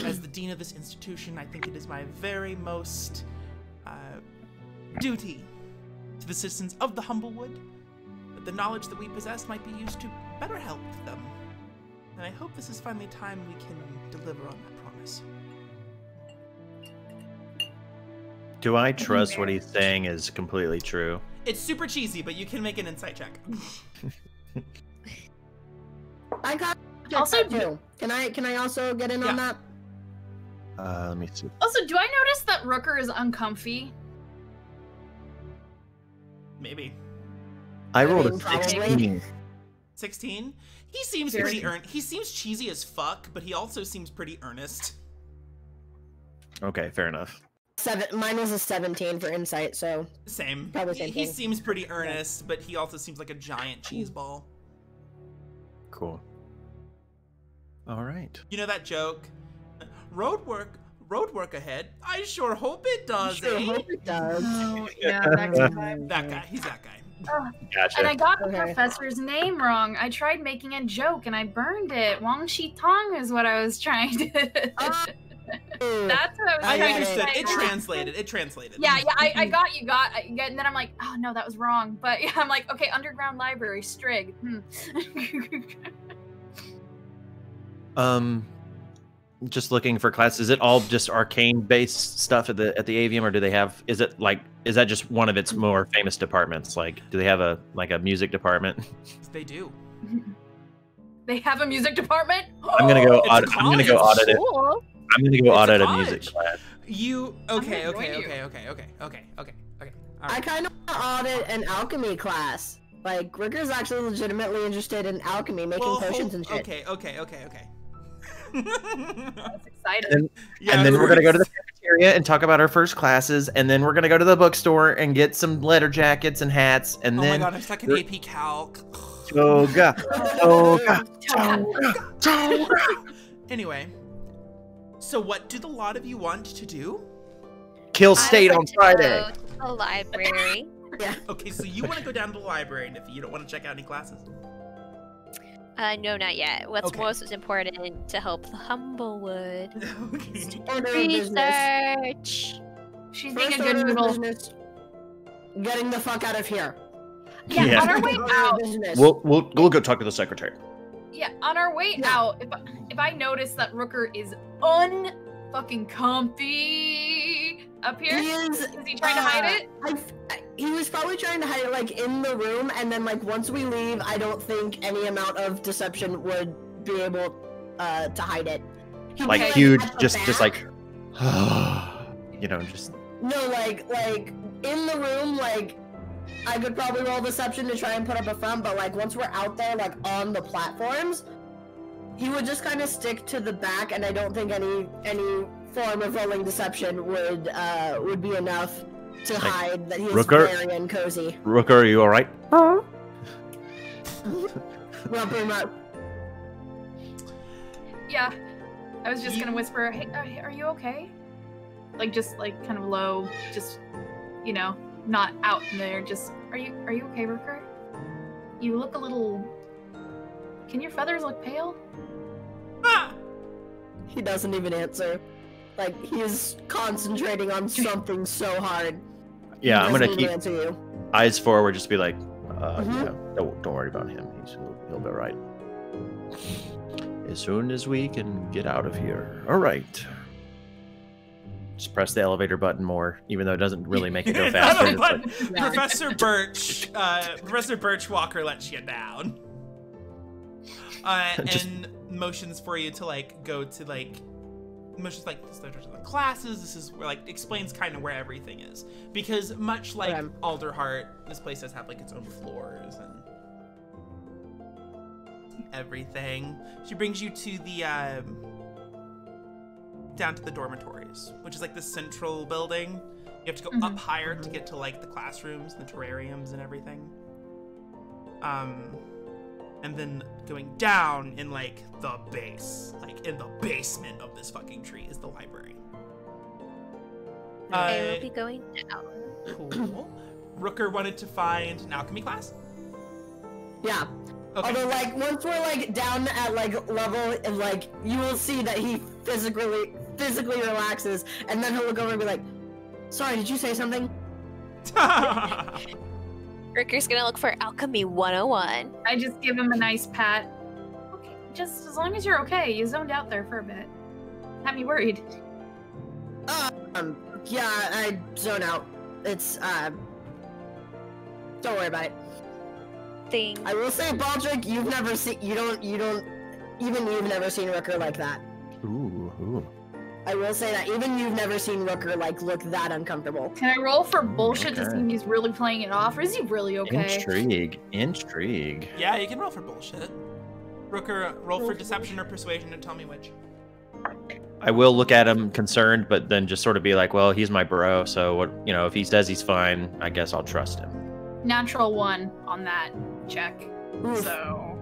[SPEAKER 1] as the dean of this institution, I think it is my very most duty to the citizens of the Humblewood that the knowledge that we possess might be used to better help them. And I hope this is finally time we can deliver on that promise.
[SPEAKER 2] Do I trust what he's saying is completely true?
[SPEAKER 1] It's super cheesy, but you can make an insight check.
[SPEAKER 4] I got
[SPEAKER 3] Also,
[SPEAKER 4] also
[SPEAKER 3] do-
[SPEAKER 4] too. Can I can I also get in on that?
[SPEAKER 2] Uh, let me see.
[SPEAKER 3] Also, do I notice that Rooker is uncomfy?
[SPEAKER 1] Maybe.
[SPEAKER 2] I
[SPEAKER 4] I
[SPEAKER 2] rolled a
[SPEAKER 4] mean, probably.
[SPEAKER 2] 16.
[SPEAKER 1] 16? He seems
[SPEAKER 3] Very
[SPEAKER 1] pretty
[SPEAKER 3] true.
[SPEAKER 1] earnest. He seems cheesy as fuck, but he also seems pretty earnest.
[SPEAKER 2] Okay, fair enough.
[SPEAKER 4] Seven. Mine was a seventeen for insight. So
[SPEAKER 1] Same.
[SPEAKER 4] Probably same
[SPEAKER 1] he
[SPEAKER 4] thing.
[SPEAKER 1] seems pretty earnest, but he also seems like a giant cheese ball.
[SPEAKER 2] Cool. All right.
[SPEAKER 1] You know that joke? Road work, road work ahead. I sure hope it does.
[SPEAKER 4] sure
[SPEAKER 1] eh?
[SPEAKER 4] hope it does.
[SPEAKER 3] Oh, yeah, next time.
[SPEAKER 1] That guy. He's that guy.
[SPEAKER 2] Gotcha.
[SPEAKER 3] And I got the
[SPEAKER 4] Okay.
[SPEAKER 3] professor's name wrong. I tried making a joke and I burned it. Wang Shi Tong is what I was trying to.
[SPEAKER 4] Ah.
[SPEAKER 3] That's what I was
[SPEAKER 1] I
[SPEAKER 3] trying
[SPEAKER 1] understood.
[SPEAKER 3] to say.
[SPEAKER 1] It translated. It translated.
[SPEAKER 3] Yeah, yeah, I, I got you got, I- and then I'm like, oh no, that was wrong. But yeah, I'm like, okay, underground library, Strig. Hmm.
[SPEAKER 2] Um, just looking for classes. Is it all just arcane based stuff at the at the Avium, or do they have? Is it like? Is that just one of its more famous departments? Like, do they have a like a music department?
[SPEAKER 1] They do.
[SPEAKER 3] they have a music department.
[SPEAKER 2] I'm gonna go. Audit, I'm gonna go audit it.
[SPEAKER 5] Cool.
[SPEAKER 2] I'm gonna go
[SPEAKER 1] It's a
[SPEAKER 2] audit a,
[SPEAKER 1] college.
[SPEAKER 2] music class.
[SPEAKER 1] You okay? Okay.
[SPEAKER 3] you.
[SPEAKER 1] Okay. Okay. Okay. Okay. Okay. Okay. All
[SPEAKER 4] I kind of audit an alchemy class. Like Rooker's actually legitimately interested in alchemy, making
[SPEAKER 1] Well,
[SPEAKER 4] potions and shit.
[SPEAKER 1] Okay. Okay. Okay. Okay.
[SPEAKER 3] That's exciting.
[SPEAKER 2] And-
[SPEAKER 1] yeah,
[SPEAKER 2] and then we're gonna go to the cafeteria and talk about our first classes, and then we're gonna go to the bookstore and get some letter jackets and hats, and
[SPEAKER 1] Oh my god! I'm stuck in
[SPEAKER 2] we're-
[SPEAKER 1] AP Calc.
[SPEAKER 2] toga, toga, toga, toga.
[SPEAKER 1] Anyway, so what do the lot of you want to do?
[SPEAKER 2] Kill state on Friday.
[SPEAKER 5] to the library.
[SPEAKER 1] Okay, so you want to go down to the library, and if you don't want to check out any classes.
[SPEAKER 5] Uh, no, not yet. What's
[SPEAKER 1] Okay.
[SPEAKER 5] most important to help the Humblewood?
[SPEAKER 1] okay.
[SPEAKER 4] Order of business.
[SPEAKER 5] Research.
[SPEAKER 3] She's being
[SPEAKER 4] First
[SPEAKER 3] a good
[SPEAKER 4] order of
[SPEAKER 3] noodle.
[SPEAKER 4] business. Getting the fuck out of here.
[SPEAKER 3] Yeah,
[SPEAKER 2] Yeah.
[SPEAKER 3] on our way out.
[SPEAKER 2] We'll we'll we'll go talk to the secretary.
[SPEAKER 3] Yeah, on our way
[SPEAKER 4] Yeah.
[SPEAKER 3] out, if I, if I notice that Rooker is un fucking comfy up here,
[SPEAKER 4] He
[SPEAKER 3] is
[SPEAKER 4] is.
[SPEAKER 3] he trying to hide
[SPEAKER 4] uh,
[SPEAKER 3] it?
[SPEAKER 4] I, I- he was probably trying to hide it like in the room, and then like once we leave, I don't think any amount of deception would be able uh, to hide it. He
[SPEAKER 2] Like
[SPEAKER 4] was,
[SPEAKER 2] huge,
[SPEAKER 4] at the
[SPEAKER 2] just just like, you know, just
[SPEAKER 4] No, like like in the room, like I could probably roll deception to try and put up a front, but like once we're out there, like on the platforms, he would just kind of stick to the back, and I don't think any any form of rolling deception would uh would be enough to
[SPEAKER 2] Like,
[SPEAKER 4] hide that he is
[SPEAKER 2] Rooker?
[SPEAKER 4] very and cozy.
[SPEAKER 2] Rooker, are you all right?
[SPEAKER 4] Well, pretty much.
[SPEAKER 3] Yeah. I was just
[SPEAKER 1] You-
[SPEAKER 3] gonna whisper, hey, are, are you okay? Like, just like kind of low, just, you know, not out in there. Just, are you are you okay, Rooker? You look a little. Can your feathers look pale?
[SPEAKER 1] Ah!
[SPEAKER 4] He doesn't even answer. Like he's concentrating on something so hard.
[SPEAKER 2] Yeah, I'm gonna keep
[SPEAKER 4] even answer you.
[SPEAKER 2] eyes forward. Just be like, uh,
[SPEAKER 4] Mhm.
[SPEAKER 2] yeah, don't don't worry about him. He's he'll, he'll be all right. As soon as we can get out of here. All right. Just press the elevator button more, even though it doesn't really make it go
[SPEAKER 1] Not
[SPEAKER 2] faster.
[SPEAKER 1] a
[SPEAKER 2] It's like-
[SPEAKER 1] Professor Birch, uh, Professor Birch Walker lets you down, uh,
[SPEAKER 2] Just-
[SPEAKER 1] and motions for you to like go to like motions like this are the classes. This is where like explains kind of where everything is because much like
[SPEAKER 4] Okay.
[SPEAKER 1] Alderheart, this place does have like its own floors and everything. She brings you to the um, down to the dormitories, which is like the central building. You have to go up
[SPEAKER 3] Mhm.
[SPEAKER 1] higher to get to like the classrooms and the terrariums and everything. Um, and then going down in like the base, like in the basement of this fucking tree, is the library.
[SPEAKER 5] I
[SPEAKER 1] Uh,
[SPEAKER 5] will be going down.
[SPEAKER 1] cool. Rooker wanted to find an alchemy class.
[SPEAKER 4] Yeah.
[SPEAKER 1] Okay.
[SPEAKER 4] Although, like, once we're like down at like level, and like you will see that he physically physically relaxes, and then he'll look over and be like, "Sorry, did you say something?"
[SPEAKER 5] Rooker's gonna look for Alchemy 101.
[SPEAKER 3] I just give him a nice pat. Okay, just as long as you're okay. You zoned out there for a bit. Had me worried.
[SPEAKER 4] Um, yeah, I zone out. It's uh, don't worry about it.
[SPEAKER 5] Thing.
[SPEAKER 4] I will say, Baldric, you've never seen, you don't, you don't, even you've never seen Rooker like that.
[SPEAKER 2] Ooh, ooh.
[SPEAKER 4] I will say that even you've never seen Rooker like look that uncomfortable.
[SPEAKER 3] Can I roll for bullshit to see if he's really playing it off, or is he really okay?
[SPEAKER 2] Intrigue, intrigue.
[SPEAKER 1] yeah, you can roll for bullshit. Rooker, roll for deception or persuasion and tell me which.
[SPEAKER 2] I will look at him concerned, but then just sort of be like, "Well, he's my bro, so what? You know, if he says he's fine, I guess I'll trust him."
[SPEAKER 3] Natural one on that check.
[SPEAKER 4] Oof.
[SPEAKER 3] So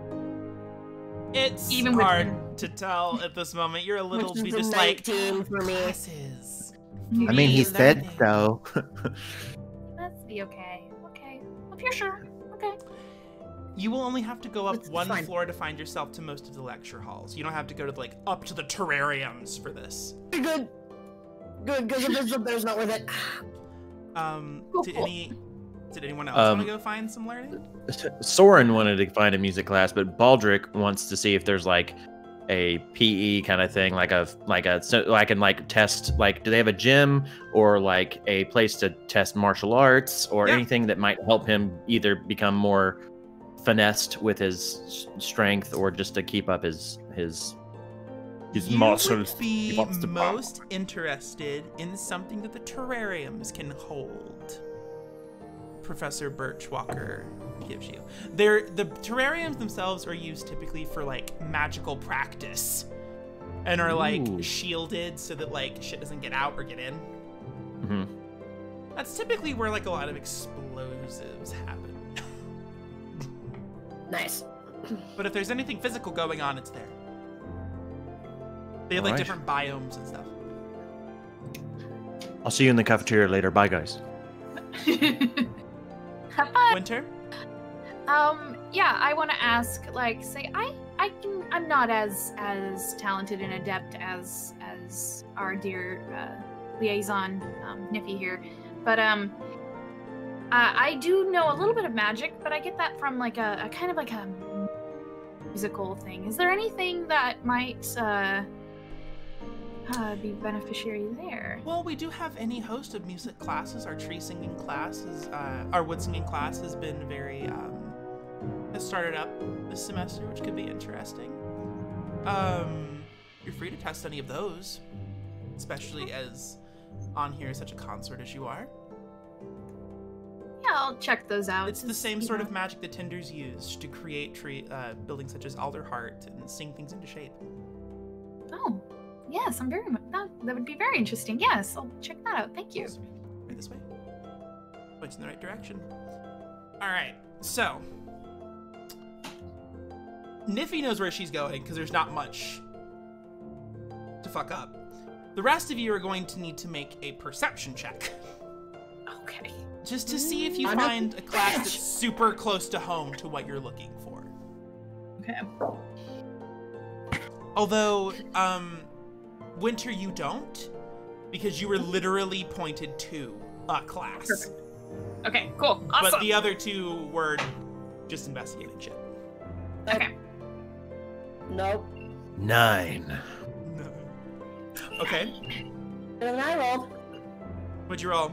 [SPEAKER 1] It's
[SPEAKER 3] Even with-
[SPEAKER 1] hard to tell at this moment. You're a little
[SPEAKER 4] Which is
[SPEAKER 1] bit
[SPEAKER 4] a
[SPEAKER 1] just like
[SPEAKER 4] for me.
[SPEAKER 1] classes.
[SPEAKER 2] I mean, he
[SPEAKER 1] Be
[SPEAKER 2] said
[SPEAKER 1] learning.
[SPEAKER 2] so.
[SPEAKER 3] let's be okay. Okay, if you're sure. Okay.
[SPEAKER 1] You will only have to go up
[SPEAKER 4] It's
[SPEAKER 1] one
[SPEAKER 4] fine.
[SPEAKER 1] floor to find yourself to most of the lecture halls. You don't have to go to like up to the terrariums for this.
[SPEAKER 4] Good, good, good. There's, there's not with it.
[SPEAKER 1] Um, did any did anyone else
[SPEAKER 2] Um,
[SPEAKER 1] want to go find some learning?
[SPEAKER 2] Soren wanted to find a music class, but Baldric wants to see if there's like a PE kind of thing, like a like a so I can like test like do they have a gym or like a place to test martial arts or
[SPEAKER 1] Yeah.
[SPEAKER 2] anything that might help him either become more finessed with his strength or just to keep up his his his
[SPEAKER 1] you
[SPEAKER 2] muscles.
[SPEAKER 1] would be
[SPEAKER 2] He wants to pop.
[SPEAKER 1] most interested in something that the terrariums can hold. Professor Birch Walker gives you. They're the terrariums themselves are used typically for like magical practice, and are like
[SPEAKER 2] Ooh.
[SPEAKER 1] shielded so that like shit doesn't get out or get in.
[SPEAKER 2] Mhm.
[SPEAKER 1] That's typically where like a lot of explosives happen.
[SPEAKER 4] Nice.
[SPEAKER 1] But if there's anything physical going on, it's there. They have like
[SPEAKER 2] Alright.
[SPEAKER 1] different biomes and stuff.
[SPEAKER 2] I'll see you in the cafeteria later. Bye, guys.
[SPEAKER 1] Winter,
[SPEAKER 3] Um, yeah, I want to ask, like, say, I, I can, I'm not as as talented and adept as as our dear uh, liaison um, Niffy here, but um, I, I do know a little bit of magic, but I get that from like a, a kind of like a musical thing. Is there anything that might uh, uh, be beneficiary there?
[SPEAKER 1] Well, we do have any host of music classes. Our tree singing class is, uh, our wood singing class has been very, um, has started up this semester, which could be interesting. Um, you're free to test any of those, especially as on here is such a consort as you are.
[SPEAKER 3] Yeah, I'll check those out.
[SPEAKER 1] It's the same sort
[SPEAKER 3] know-
[SPEAKER 1] of magic the tenders used to create tree uh, buildings such as Alderheart and sing things into shape.
[SPEAKER 3] Oh, yes, I'm very much. That, that would be very interesting. Yes, I'll check that out. Thank you.
[SPEAKER 1] Sweet. Right this way. Points in the right direction. All right, so Niffy knows where she's going because there's not much to fuck up. The rest of you are going to need to make a perception check
[SPEAKER 3] Okay.
[SPEAKER 1] just to see if you
[SPEAKER 4] I'm a
[SPEAKER 1] find a class that's super close to home to what you're looking for.
[SPEAKER 3] Okay.
[SPEAKER 1] Although, um, Winter, you don't, because you were literally pointed to a class.
[SPEAKER 3] Perfect. Okay. Cool. Awesome.
[SPEAKER 1] But the other two were just investigating shit.
[SPEAKER 3] okay.
[SPEAKER 4] Nope.
[SPEAKER 2] Nine.
[SPEAKER 1] Okay.
[SPEAKER 4] And I rolled
[SPEAKER 1] What'd you roll?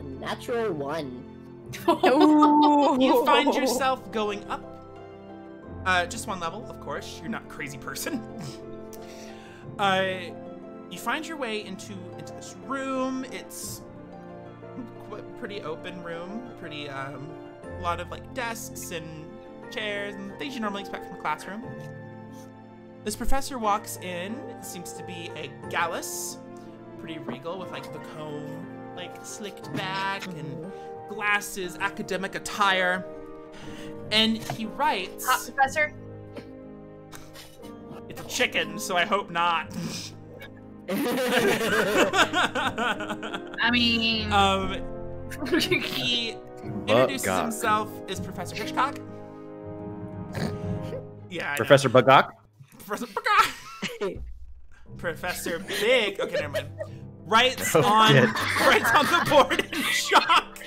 [SPEAKER 4] a natural one.
[SPEAKER 1] You find yourself going up. Uh, just one level, of course. You're not a crazy person. Uh, you find your way into into this room. It's pretty open room. Pretty um, a lot of like desks and chairs and things you normally expect from a classroom. This professor walks in. Seems to be a Gallus, pretty regal with like the comb like slicked back and glasses, academic attire. And he writes.
[SPEAKER 3] Hot professor.
[SPEAKER 1] It's a chicken, so I hope not.
[SPEAKER 3] I mean.
[SPEAKER 1] um, he introduces
[SPEAKER 2] Bugcock.
[SPEAKER 1] himself as Professor Hitchcock. Yeah, I know.
[SPEAKER 2] Professor Bugok?
[SPEAKER 1] Professor Bugcock. Professor Big. Okay, never mind. Writes
[SPEAKER 2] Oh,
[SPEAKER 1] on
[SPEAKER 2] shit.
[SPEAKER 1] writes on the board in chalk.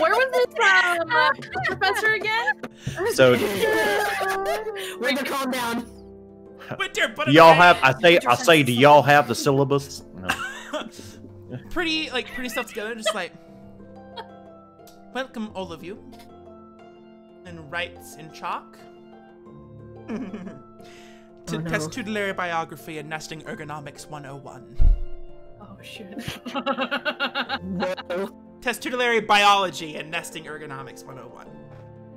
[SPEAKER 3] Where was this from? uh, professor again?
[SPEAKER 2] So
[SPEAKER 4] Winter, calm down.
[SPEAKER 1] Winter, put
[SPEAKER 2] do
[SPEAKER 1] it
[SPEAKER 2] y'all
[SPEAKER 1] away.
[SPEAKER 2] have I say I say do y'all have the syllabus? No.
[SPEAKER 1] pretty like pretty stuff together, just like welcome all of you. And writes in chalk. to
[SPEAKER 4] Oh, no.
[SPEAKER 1] test tutelary biography and nesting ergonomics 101.
[SPEAKER 3] Oh shit.
[SPEAKER 4] Whoa.
[SPEAKER 1] Test tutelary biology and nesting ergonomics 101.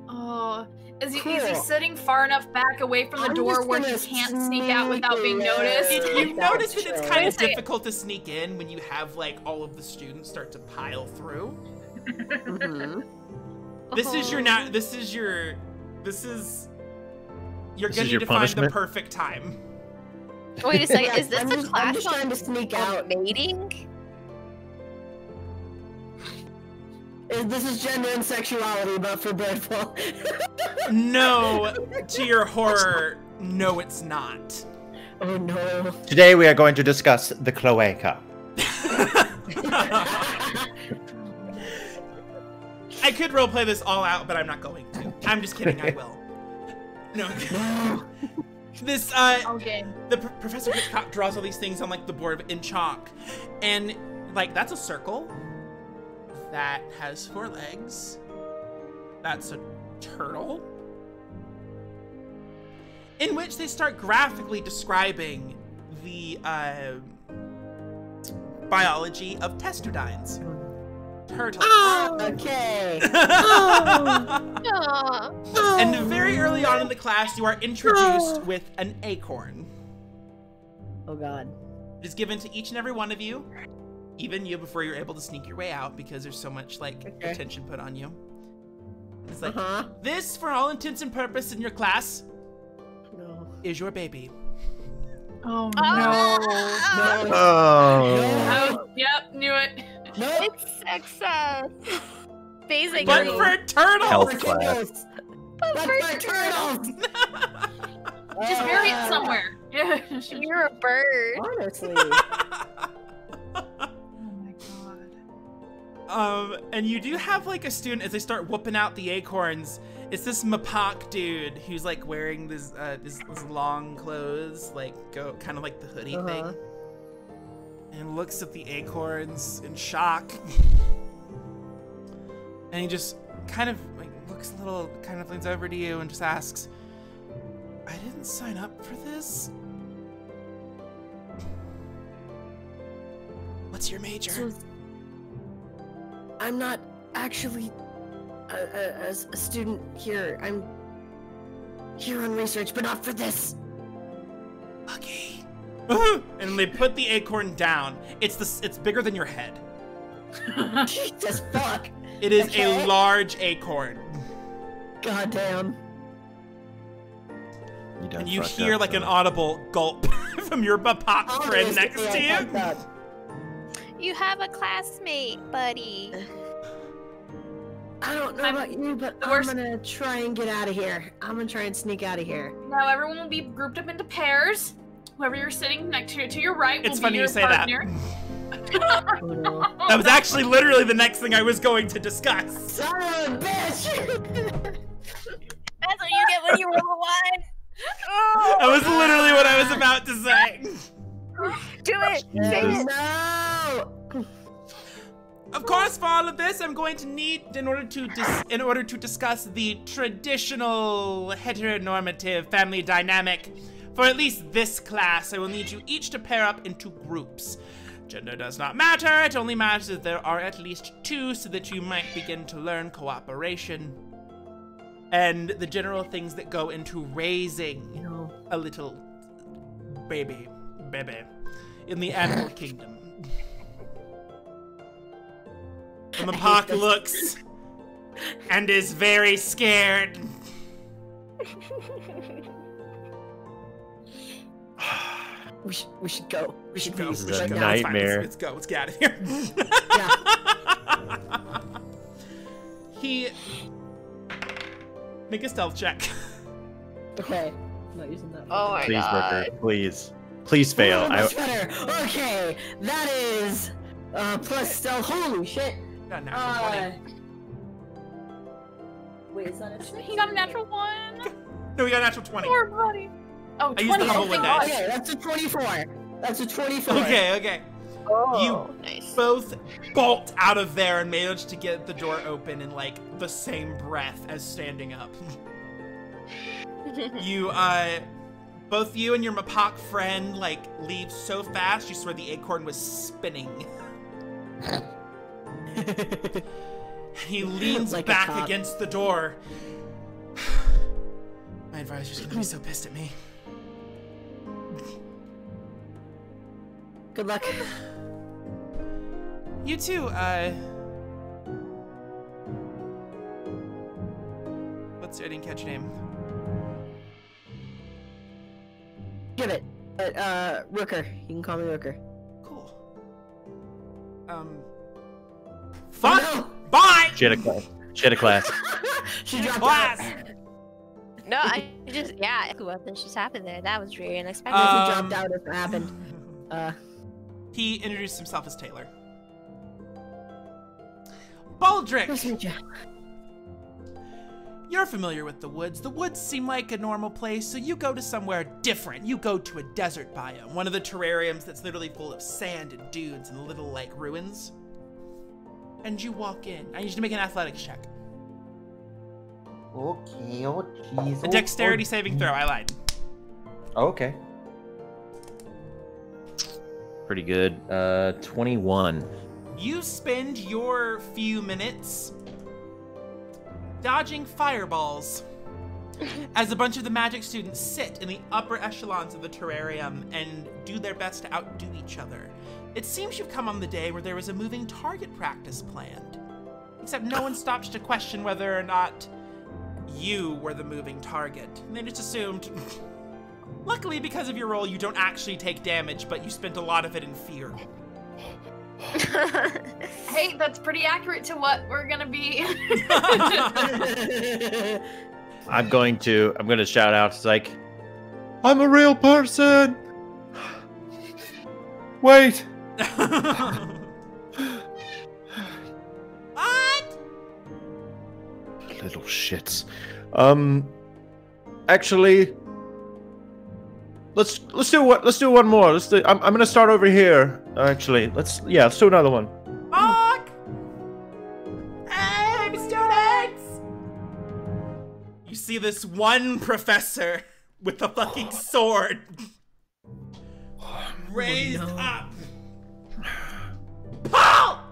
[SPEAKER 3] oh, is he, is he sitting far enough back away from the
[SPEAKER 4] I'm
[SPEAKER 3] door where he can't sneak out without being noticed?
[SPEAKER 1] It, you notice that it's kind of difficult to sneak in when you have like all of the students start to pile through.
[SPEAKER 4] Mhm.
[SPEAKER 1] This is your
[SPEAKER 5] Oh.
[SPEAKER 1] now. This is your. This is. You're
[SPEAKER 2] This
[SPEAKER 1] gonna
[SPEAKER 2] is
[SPEAKER 1] need
[SPEAKER 2] your
[SPEAKER 1] to find the perfect time.
[SPEAKER 5] Wait a second, is this
[SPEAKER 4] I'm
[SPEAKER 5] the
[SPEAKER 4] just, I'm
[SPEAKER 5] class
[SPEAKER 4] just trying to sneak out.
[SPEAKER 5] mating?
[SPEAKER 4] This is gender and sexuality, but for Birdfolk.
[SPEAKER 1] No, to your horror, no, it's not.
[SPEAKER 4] oh no.
[SPEAKER 2] Today we are going to discuss the cloaca.
[SPEAKER 1] I could roleplay this all out, but I'm not going to. I'm just kidding. I will. No.
[SPEAKER 4] No.
[SPEAKER 1] This uh,
[SPEAKER 3] Okay.
[SPEAKER 1] the pr- professor Hitchcock draws all these things on like the board in chalk, and like that's a circle that has four legs. That's a turtle. In which they start graphically describing the uh, biology of testudines. Turtles.
[SPEAKER 4] Okay.
[SPEAKER 5] Aw.
[SPEAKER 1] and very early on in the class, you are introduced with an acorn.
[SPEAKER 4] Oh god.
[SPEAKER 1] It is given to each and every one of you, even you before you're able to sneak your way out because there's so much like
[SPEAKER 4] Okay.
[SPEAKER 1] attention put on you. It's like
[SPEAKER 4] Uh huh.
[SPEAKER 1] this, for all intents and purpose, in your class
[SPEAKER 4] No.
[SPEAKER 1] is your baby.
[SPEAKER 3] Oh
[SPEAKER 5] Ah!
[SPEAKER 4] No.
[SPEAKER 2] Oh.
[SPEAKER 3] Oh, yep, knew it.
[SPEAKER 4] No.
[SPEAKER 5] It's success. Basically.
[SPEAKER 1] but for turtles.
[SPEAKER 2] Health
[SPEAKER 4] For
[SPEAKER 2] class.
[SPEAKER 4] turtles. But for turtles.
[SPEAKER 3] Just bury it somewhere.
[SPEAKER 5] You're a bird.
[SPEAKER 4] Honestly.
[SPEAKER 1] Um, and you do have like a student as they start whooping out the acorns. It's this Mapach dude who's like wearing this uh this, this long clothes, like go kind of like the hoodie
[SPEAKER 4] Uh-huh.
[SPEAKER 1] thing, and looks at the acorns in shock. and he just kind of like looks a little, kind of leans over to you and just asks, "I didn't sign up for this. What's your major?"
[SPEAKER 4] So, I'm not actually a, a, a a student here. I'm here on research, but not for this.
[SPEAKER 1] Okay. and they put the acorn down. It's the it's bigger than your head.
[SPEAKER 4] Jesus fuck.
[SPEAKER 1] It is
[SPEAKER 4] Okay.
[SPEAKER 1] a large acorn.
[SPEAKER 4] Goddamn.
[SPEAKER 2] You done
[SPEAKER 1] And you hear
[SPEAKER 2] up,
[SPEAKER 1] like an audible gulp from your papa friend next to
[SPEAKER 4] I
[SPEAKER 1] you.
[SPEAKER 4] Fucked up.
[SPEAKER 5] You have a classmate, buddy.
[SPEAKER 4] I don't know
[SPEAKER 3] I'm-
[SPEAKER 4] about you, but
[SPEAKER 3] the
[SPEAKER 4] I'm
[SPEAKER 3] worst-
[SPEAKER 4] gonna try and get out of here. I'm gonna try and sneak out of here.
[SPEAKER 3] Now everyone will be grouped up into pairs. Whoever you're sitting next to, to your right
[SPEAKER 1] It's
[SPEAKER 3] will
[SPEAKER 1] funny
[SPEAKER 3] be
[SPEAKER 1] you say
[SPEAKER 3] partner.
[SPEAKER 4] Oh no.
[SPEAKER 1] That was actually literally the next thing I was going to discuss.
[SPEAKER 4] Son of a bitch!
[SPEAKER 5] That's what you get when you roll a one.
[SPEAKER 1] That was literally what I was about to say.
[SPEAKER 5] Do it. Say it.
[SPEAKER 4] no!
[SPEAKER 1] Of course, for all of this, I'm going to need, in order to dis- in order to discuss the traditional heteronormative family dynamic, for at least this class, I will need you each to pair up into groups. Gender does not matter. It only matters that there are at least two, so that you might begin to learn cooperation and the general things that go into raising
[SPEAKER 4] No.
[SPEAKER 1] a little baby, baby, in the animal kingdom. And the
[SPEAKER 4] park
[SPEAKER 1] looks and is very scared.
[SPEAKER 4] We should, we should go. We should
[SPEAKER 1] Go.
[SPEAKER 2] This is a
[SPEAKER 1] go. It's
[SPEAKER 2] nightmare.
[SPEAKER 1] Let's, let's go. Let's get out of here. he make a stealth check.
[SPEAKER 4] Okay. I'm not using that.
[SPEAKER 5] Oh my
[SPEAKER 2] Please,
[SPEAKER 5] god.
[SPEAKER 2] Rooker, please. Please fail.
[SPEAKER 4] Oh,
[SPEAKER 2] I,
[SPEAKER 4] much better. Okay, that is uh plus stealth. Holy shit.
[SPEAKER 1] Got natural
[SPEAKER 4] Uh,
[SPEAKER 1] 20.
[SPEAKER 4] wait, is that a six?
[SPEAKER 3] He got a natural one.
[SPEAKER 1] No, we got a natural 20.
[SPEAKER 3] Poor buddy. Oh,
[SPEAKER 1] I used the
[SPEAKER 3] 20.
[SPEAKER 1] humble
[SPEAKER 3] Oh,
[SPEAKER 1] one
[SPEAKER 3] thank
[SPEAKER 4] Okay, that's a 24. That's a 24.
[SPEAKER 1] Okay, okay.
[SPEAKER 5] Oh,
[SPEAKER 1] You-
[SPEAKER 5] nice.
[SPEAKER 1] both bolt out of there and manage to get the door open in like the same breath as standing up. you uh both you and your Mapach friend like leave so fast you swear the acorn was spinning. he leans
[SPEAKER 4] Like
[SPEAKER 1] back against the door. My advisor's gonna be so pissed at me.
[SPEAKER 4] Good luck.
[SPEAKER 1] You too, uh What's I didn't catch your name.
[SPEAKER 4] Give it. Uh, uh, Rooker. You can call me Rooker.
[SPEAKER 1] Cool. Um. Fuck!
[SPEAKER 4] Oh,
[SPEAKER 1] Bye!
[SPEAKER 2] she had a class. She had a class.
[SPEAKER 4] she dropped
[SPEAKER 1] Class!
[SPEAKER 4] out.
[SPEAKER 5] No, I just yeah. What just happened there? That was really unexpected.
[SPEAKER 1] Uh,
[SPEAKER 4] she
[SPEAKER 1] Um,
[SPEAKER 4] dropped out if it happened. Uh,
[SPEAKER 1] He introduced himself as Taylor.
[SPEAKER 4] nice
[SPEAKER 1] You're familiar with the woods. The woods seem like a normal place, so you go to somewhere different. You go to a desert biome, one of the terrariums that's literally full of sand and dunes and little, like, ruins. And you walk in. I need you to make an athletics check.
[SPEAKER 7] Okay, oh jeez.
[SPEAKER 1] A dexterity
[SPEAKER 7] oh,
[SPEAKER 1] saving throw. I lied.
[SPEAKER 7] Okay.
[SPEAKER 2] Pretty good. Uh, 21.
[SPEAKER 1] You spend your few minutes dodging fireballs as a bunch of the magic students sit in the upper echelons of the terrarium and do their best to outdo each other. It seems you've come on the day where there was a moving target practice planned. Except no one stopped to question whether or not you were the moving target. And they just assumed. Luckily, because of your role, you don't actually take damage, but you spent a lot of it in fear.
[SPEAKER 3] Hey, that's pretty accurate to what we're gonna be.
[SPEAKER 2] I'm going to I'm going to shout out. It's like, I'm a real person. Wait.
[SPEAKER 1] what?
[SPEAKER 2] Little shits. Um. Actually, let's let's do what let's do one more. Let's do. I'm I'm gonna start over here. Actually, let's yeah. Let's do another one.
[SPEAKER 1] Fuck! Hey, students! You see this one professor with a fucking sword raised oh, up. Paul!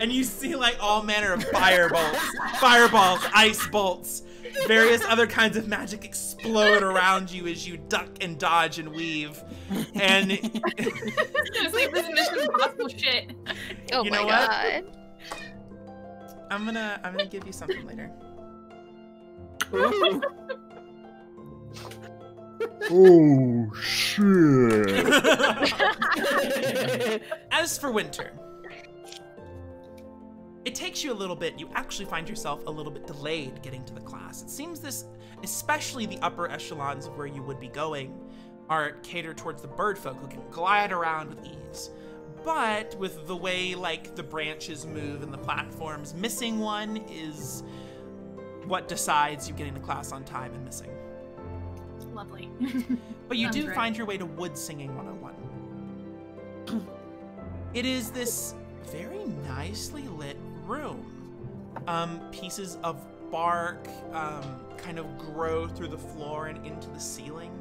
[SPEAKER 1] And you see like all manner of fireballs, fireballs, ice bolts, various other kinds of magic explode around you as you duck and dodge and weave. And
[SPEAKER 3] it's like this Mission Impossible shit.
[SPEAKER 5] oh
[SPEAKER 1] You
[SPEAKER 5] my
[SPEAKER 1] know what?
[SPEAKER 5] god.
[SPEAKER 1] I'm gonna I'm gonna give you something later.
[SPEAKER 2] Oh shit!
[SPEAKER 1] As for winter, it takes you a little bit. You actually find yourself a little bit delayed getting to the class. It seems this, especially the upper echelons of where you would be going, are catered towards the bird folk who can glide around with ease. But with the way like the branches move and the platforms, missing one is what decides you getting to class on time and missing.
[SPEAKER 3] Lovely.
[SPEAKER 1] But you
[SPEAKER 3] Sounds
[SPEAKER 1] do
[SPEAKER 3] right.
[SPEAKER 1] find your way to Wood Singing 101. it is this very nicely lit room. Um, pieces of bark um, kind of grow through the floor and into the ceiling.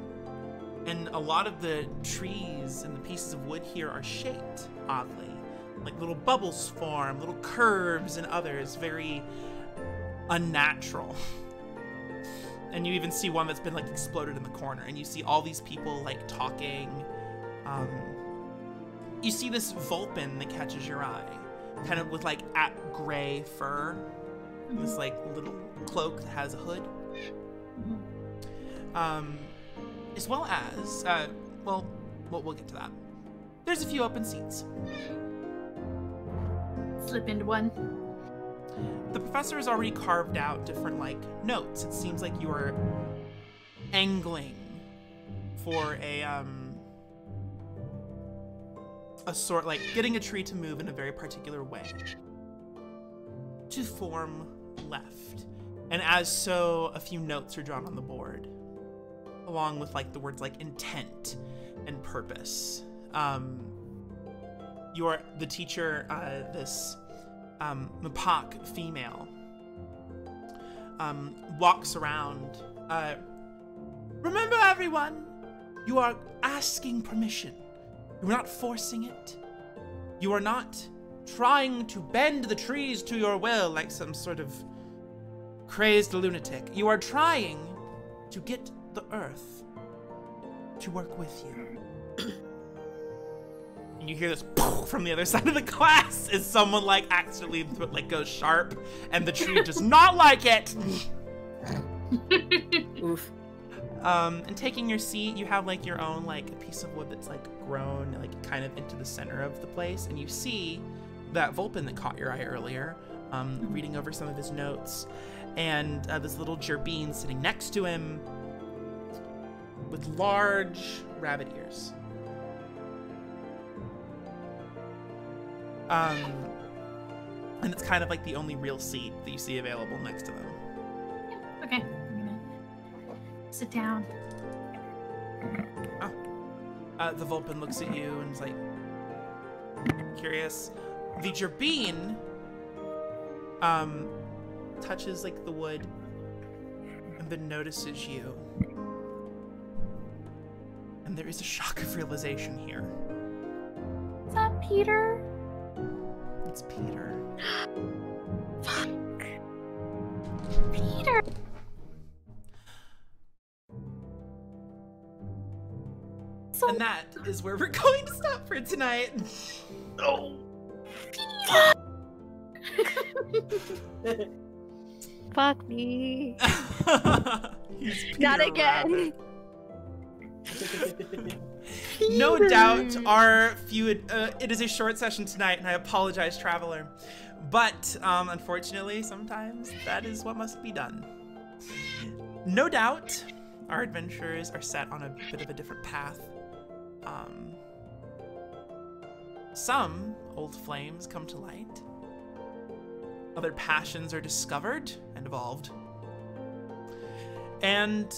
[SPEAKER 1] And a lot of the trees and the pieces of wood here are shaped oddly. Like little bubbles form, little curves, and others. Very unnatural. and you even see one that's been like exploded in the corner and you see all these people like talking um you see this vulpin that catches your eye kind of with like at gray fur and this like little cloak that has a hood um as well as uh well we'll, we'll get to that there's a few open seats
[SPEAKER 3] Slip into one.
[SPEAKER 1] the professor has already carved out different like notes. It seems like you are angling for a um a sort like getting a tree to move in a very particular way to form left. And as so, a few notes are drawn on the board, along with like the words like intent and purpose. Um, you are the teacher, uh, this um, Mapach female, um, walks around. Uh, Remember, everyone, you are asking permission. You are not forcing it. You are not trying to bend the trees to your will like some sort of crazed lunatic. You are trying to get the earth to work with you. and you hear this from the other side of the class as someone like accidentally like goes sharp and the tree does not like it.
[SPEAKER 4] Oof.
[SPEAKER 1] Um, and taking your seat, you have like your own like a piece of wood that's like grown like kind of into the center of the place, and you see that Vulpin that caught your eye earlier, um, reading over some of his notes, and uh, this little Jerbeen sitting next to him with large rabbit ears. Um, and it's kind of like the only real seat that you see available next to them.
[SPEAKER 3] Okay. Sit down.
[SPEAKER 1] Uh, the Vulpin looks at you and is like, curious. The Jerbeen, um, touches like the wood and then notices you. And there is a shock of realization here.
[SPEAKER 3] Is that Peter?
[SPEAKER 1] It's Peter. Fuck.
[SPEAKER 3] Peter. So
[SPEAKER 1] And that is where we're going to stop for tonight.
[SPEAKER 2] Oh.
[SPEAKER 5] Fuck me.
[SPEAKER 1] He's
[SPEAKER 5] Not again.
[SPEAKER 1] No doubt our few. Uh, it is a short session tonight, and I apologize, traveler. But um, unfortunately, sometimes that is what must be done. No doubt, our adventurers are set on a bit of a different path. Um, some old flames come to light. Other passions are discovered and evolved. And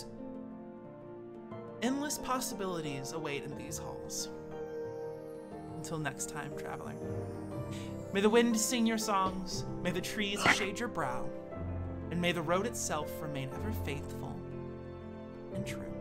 [SPEAKER 1] endless possibilities await in these halls. Until next time, traveler. May the wind sing your songs, may the trees shade your brow, and may the road itself remain ever faithful and true.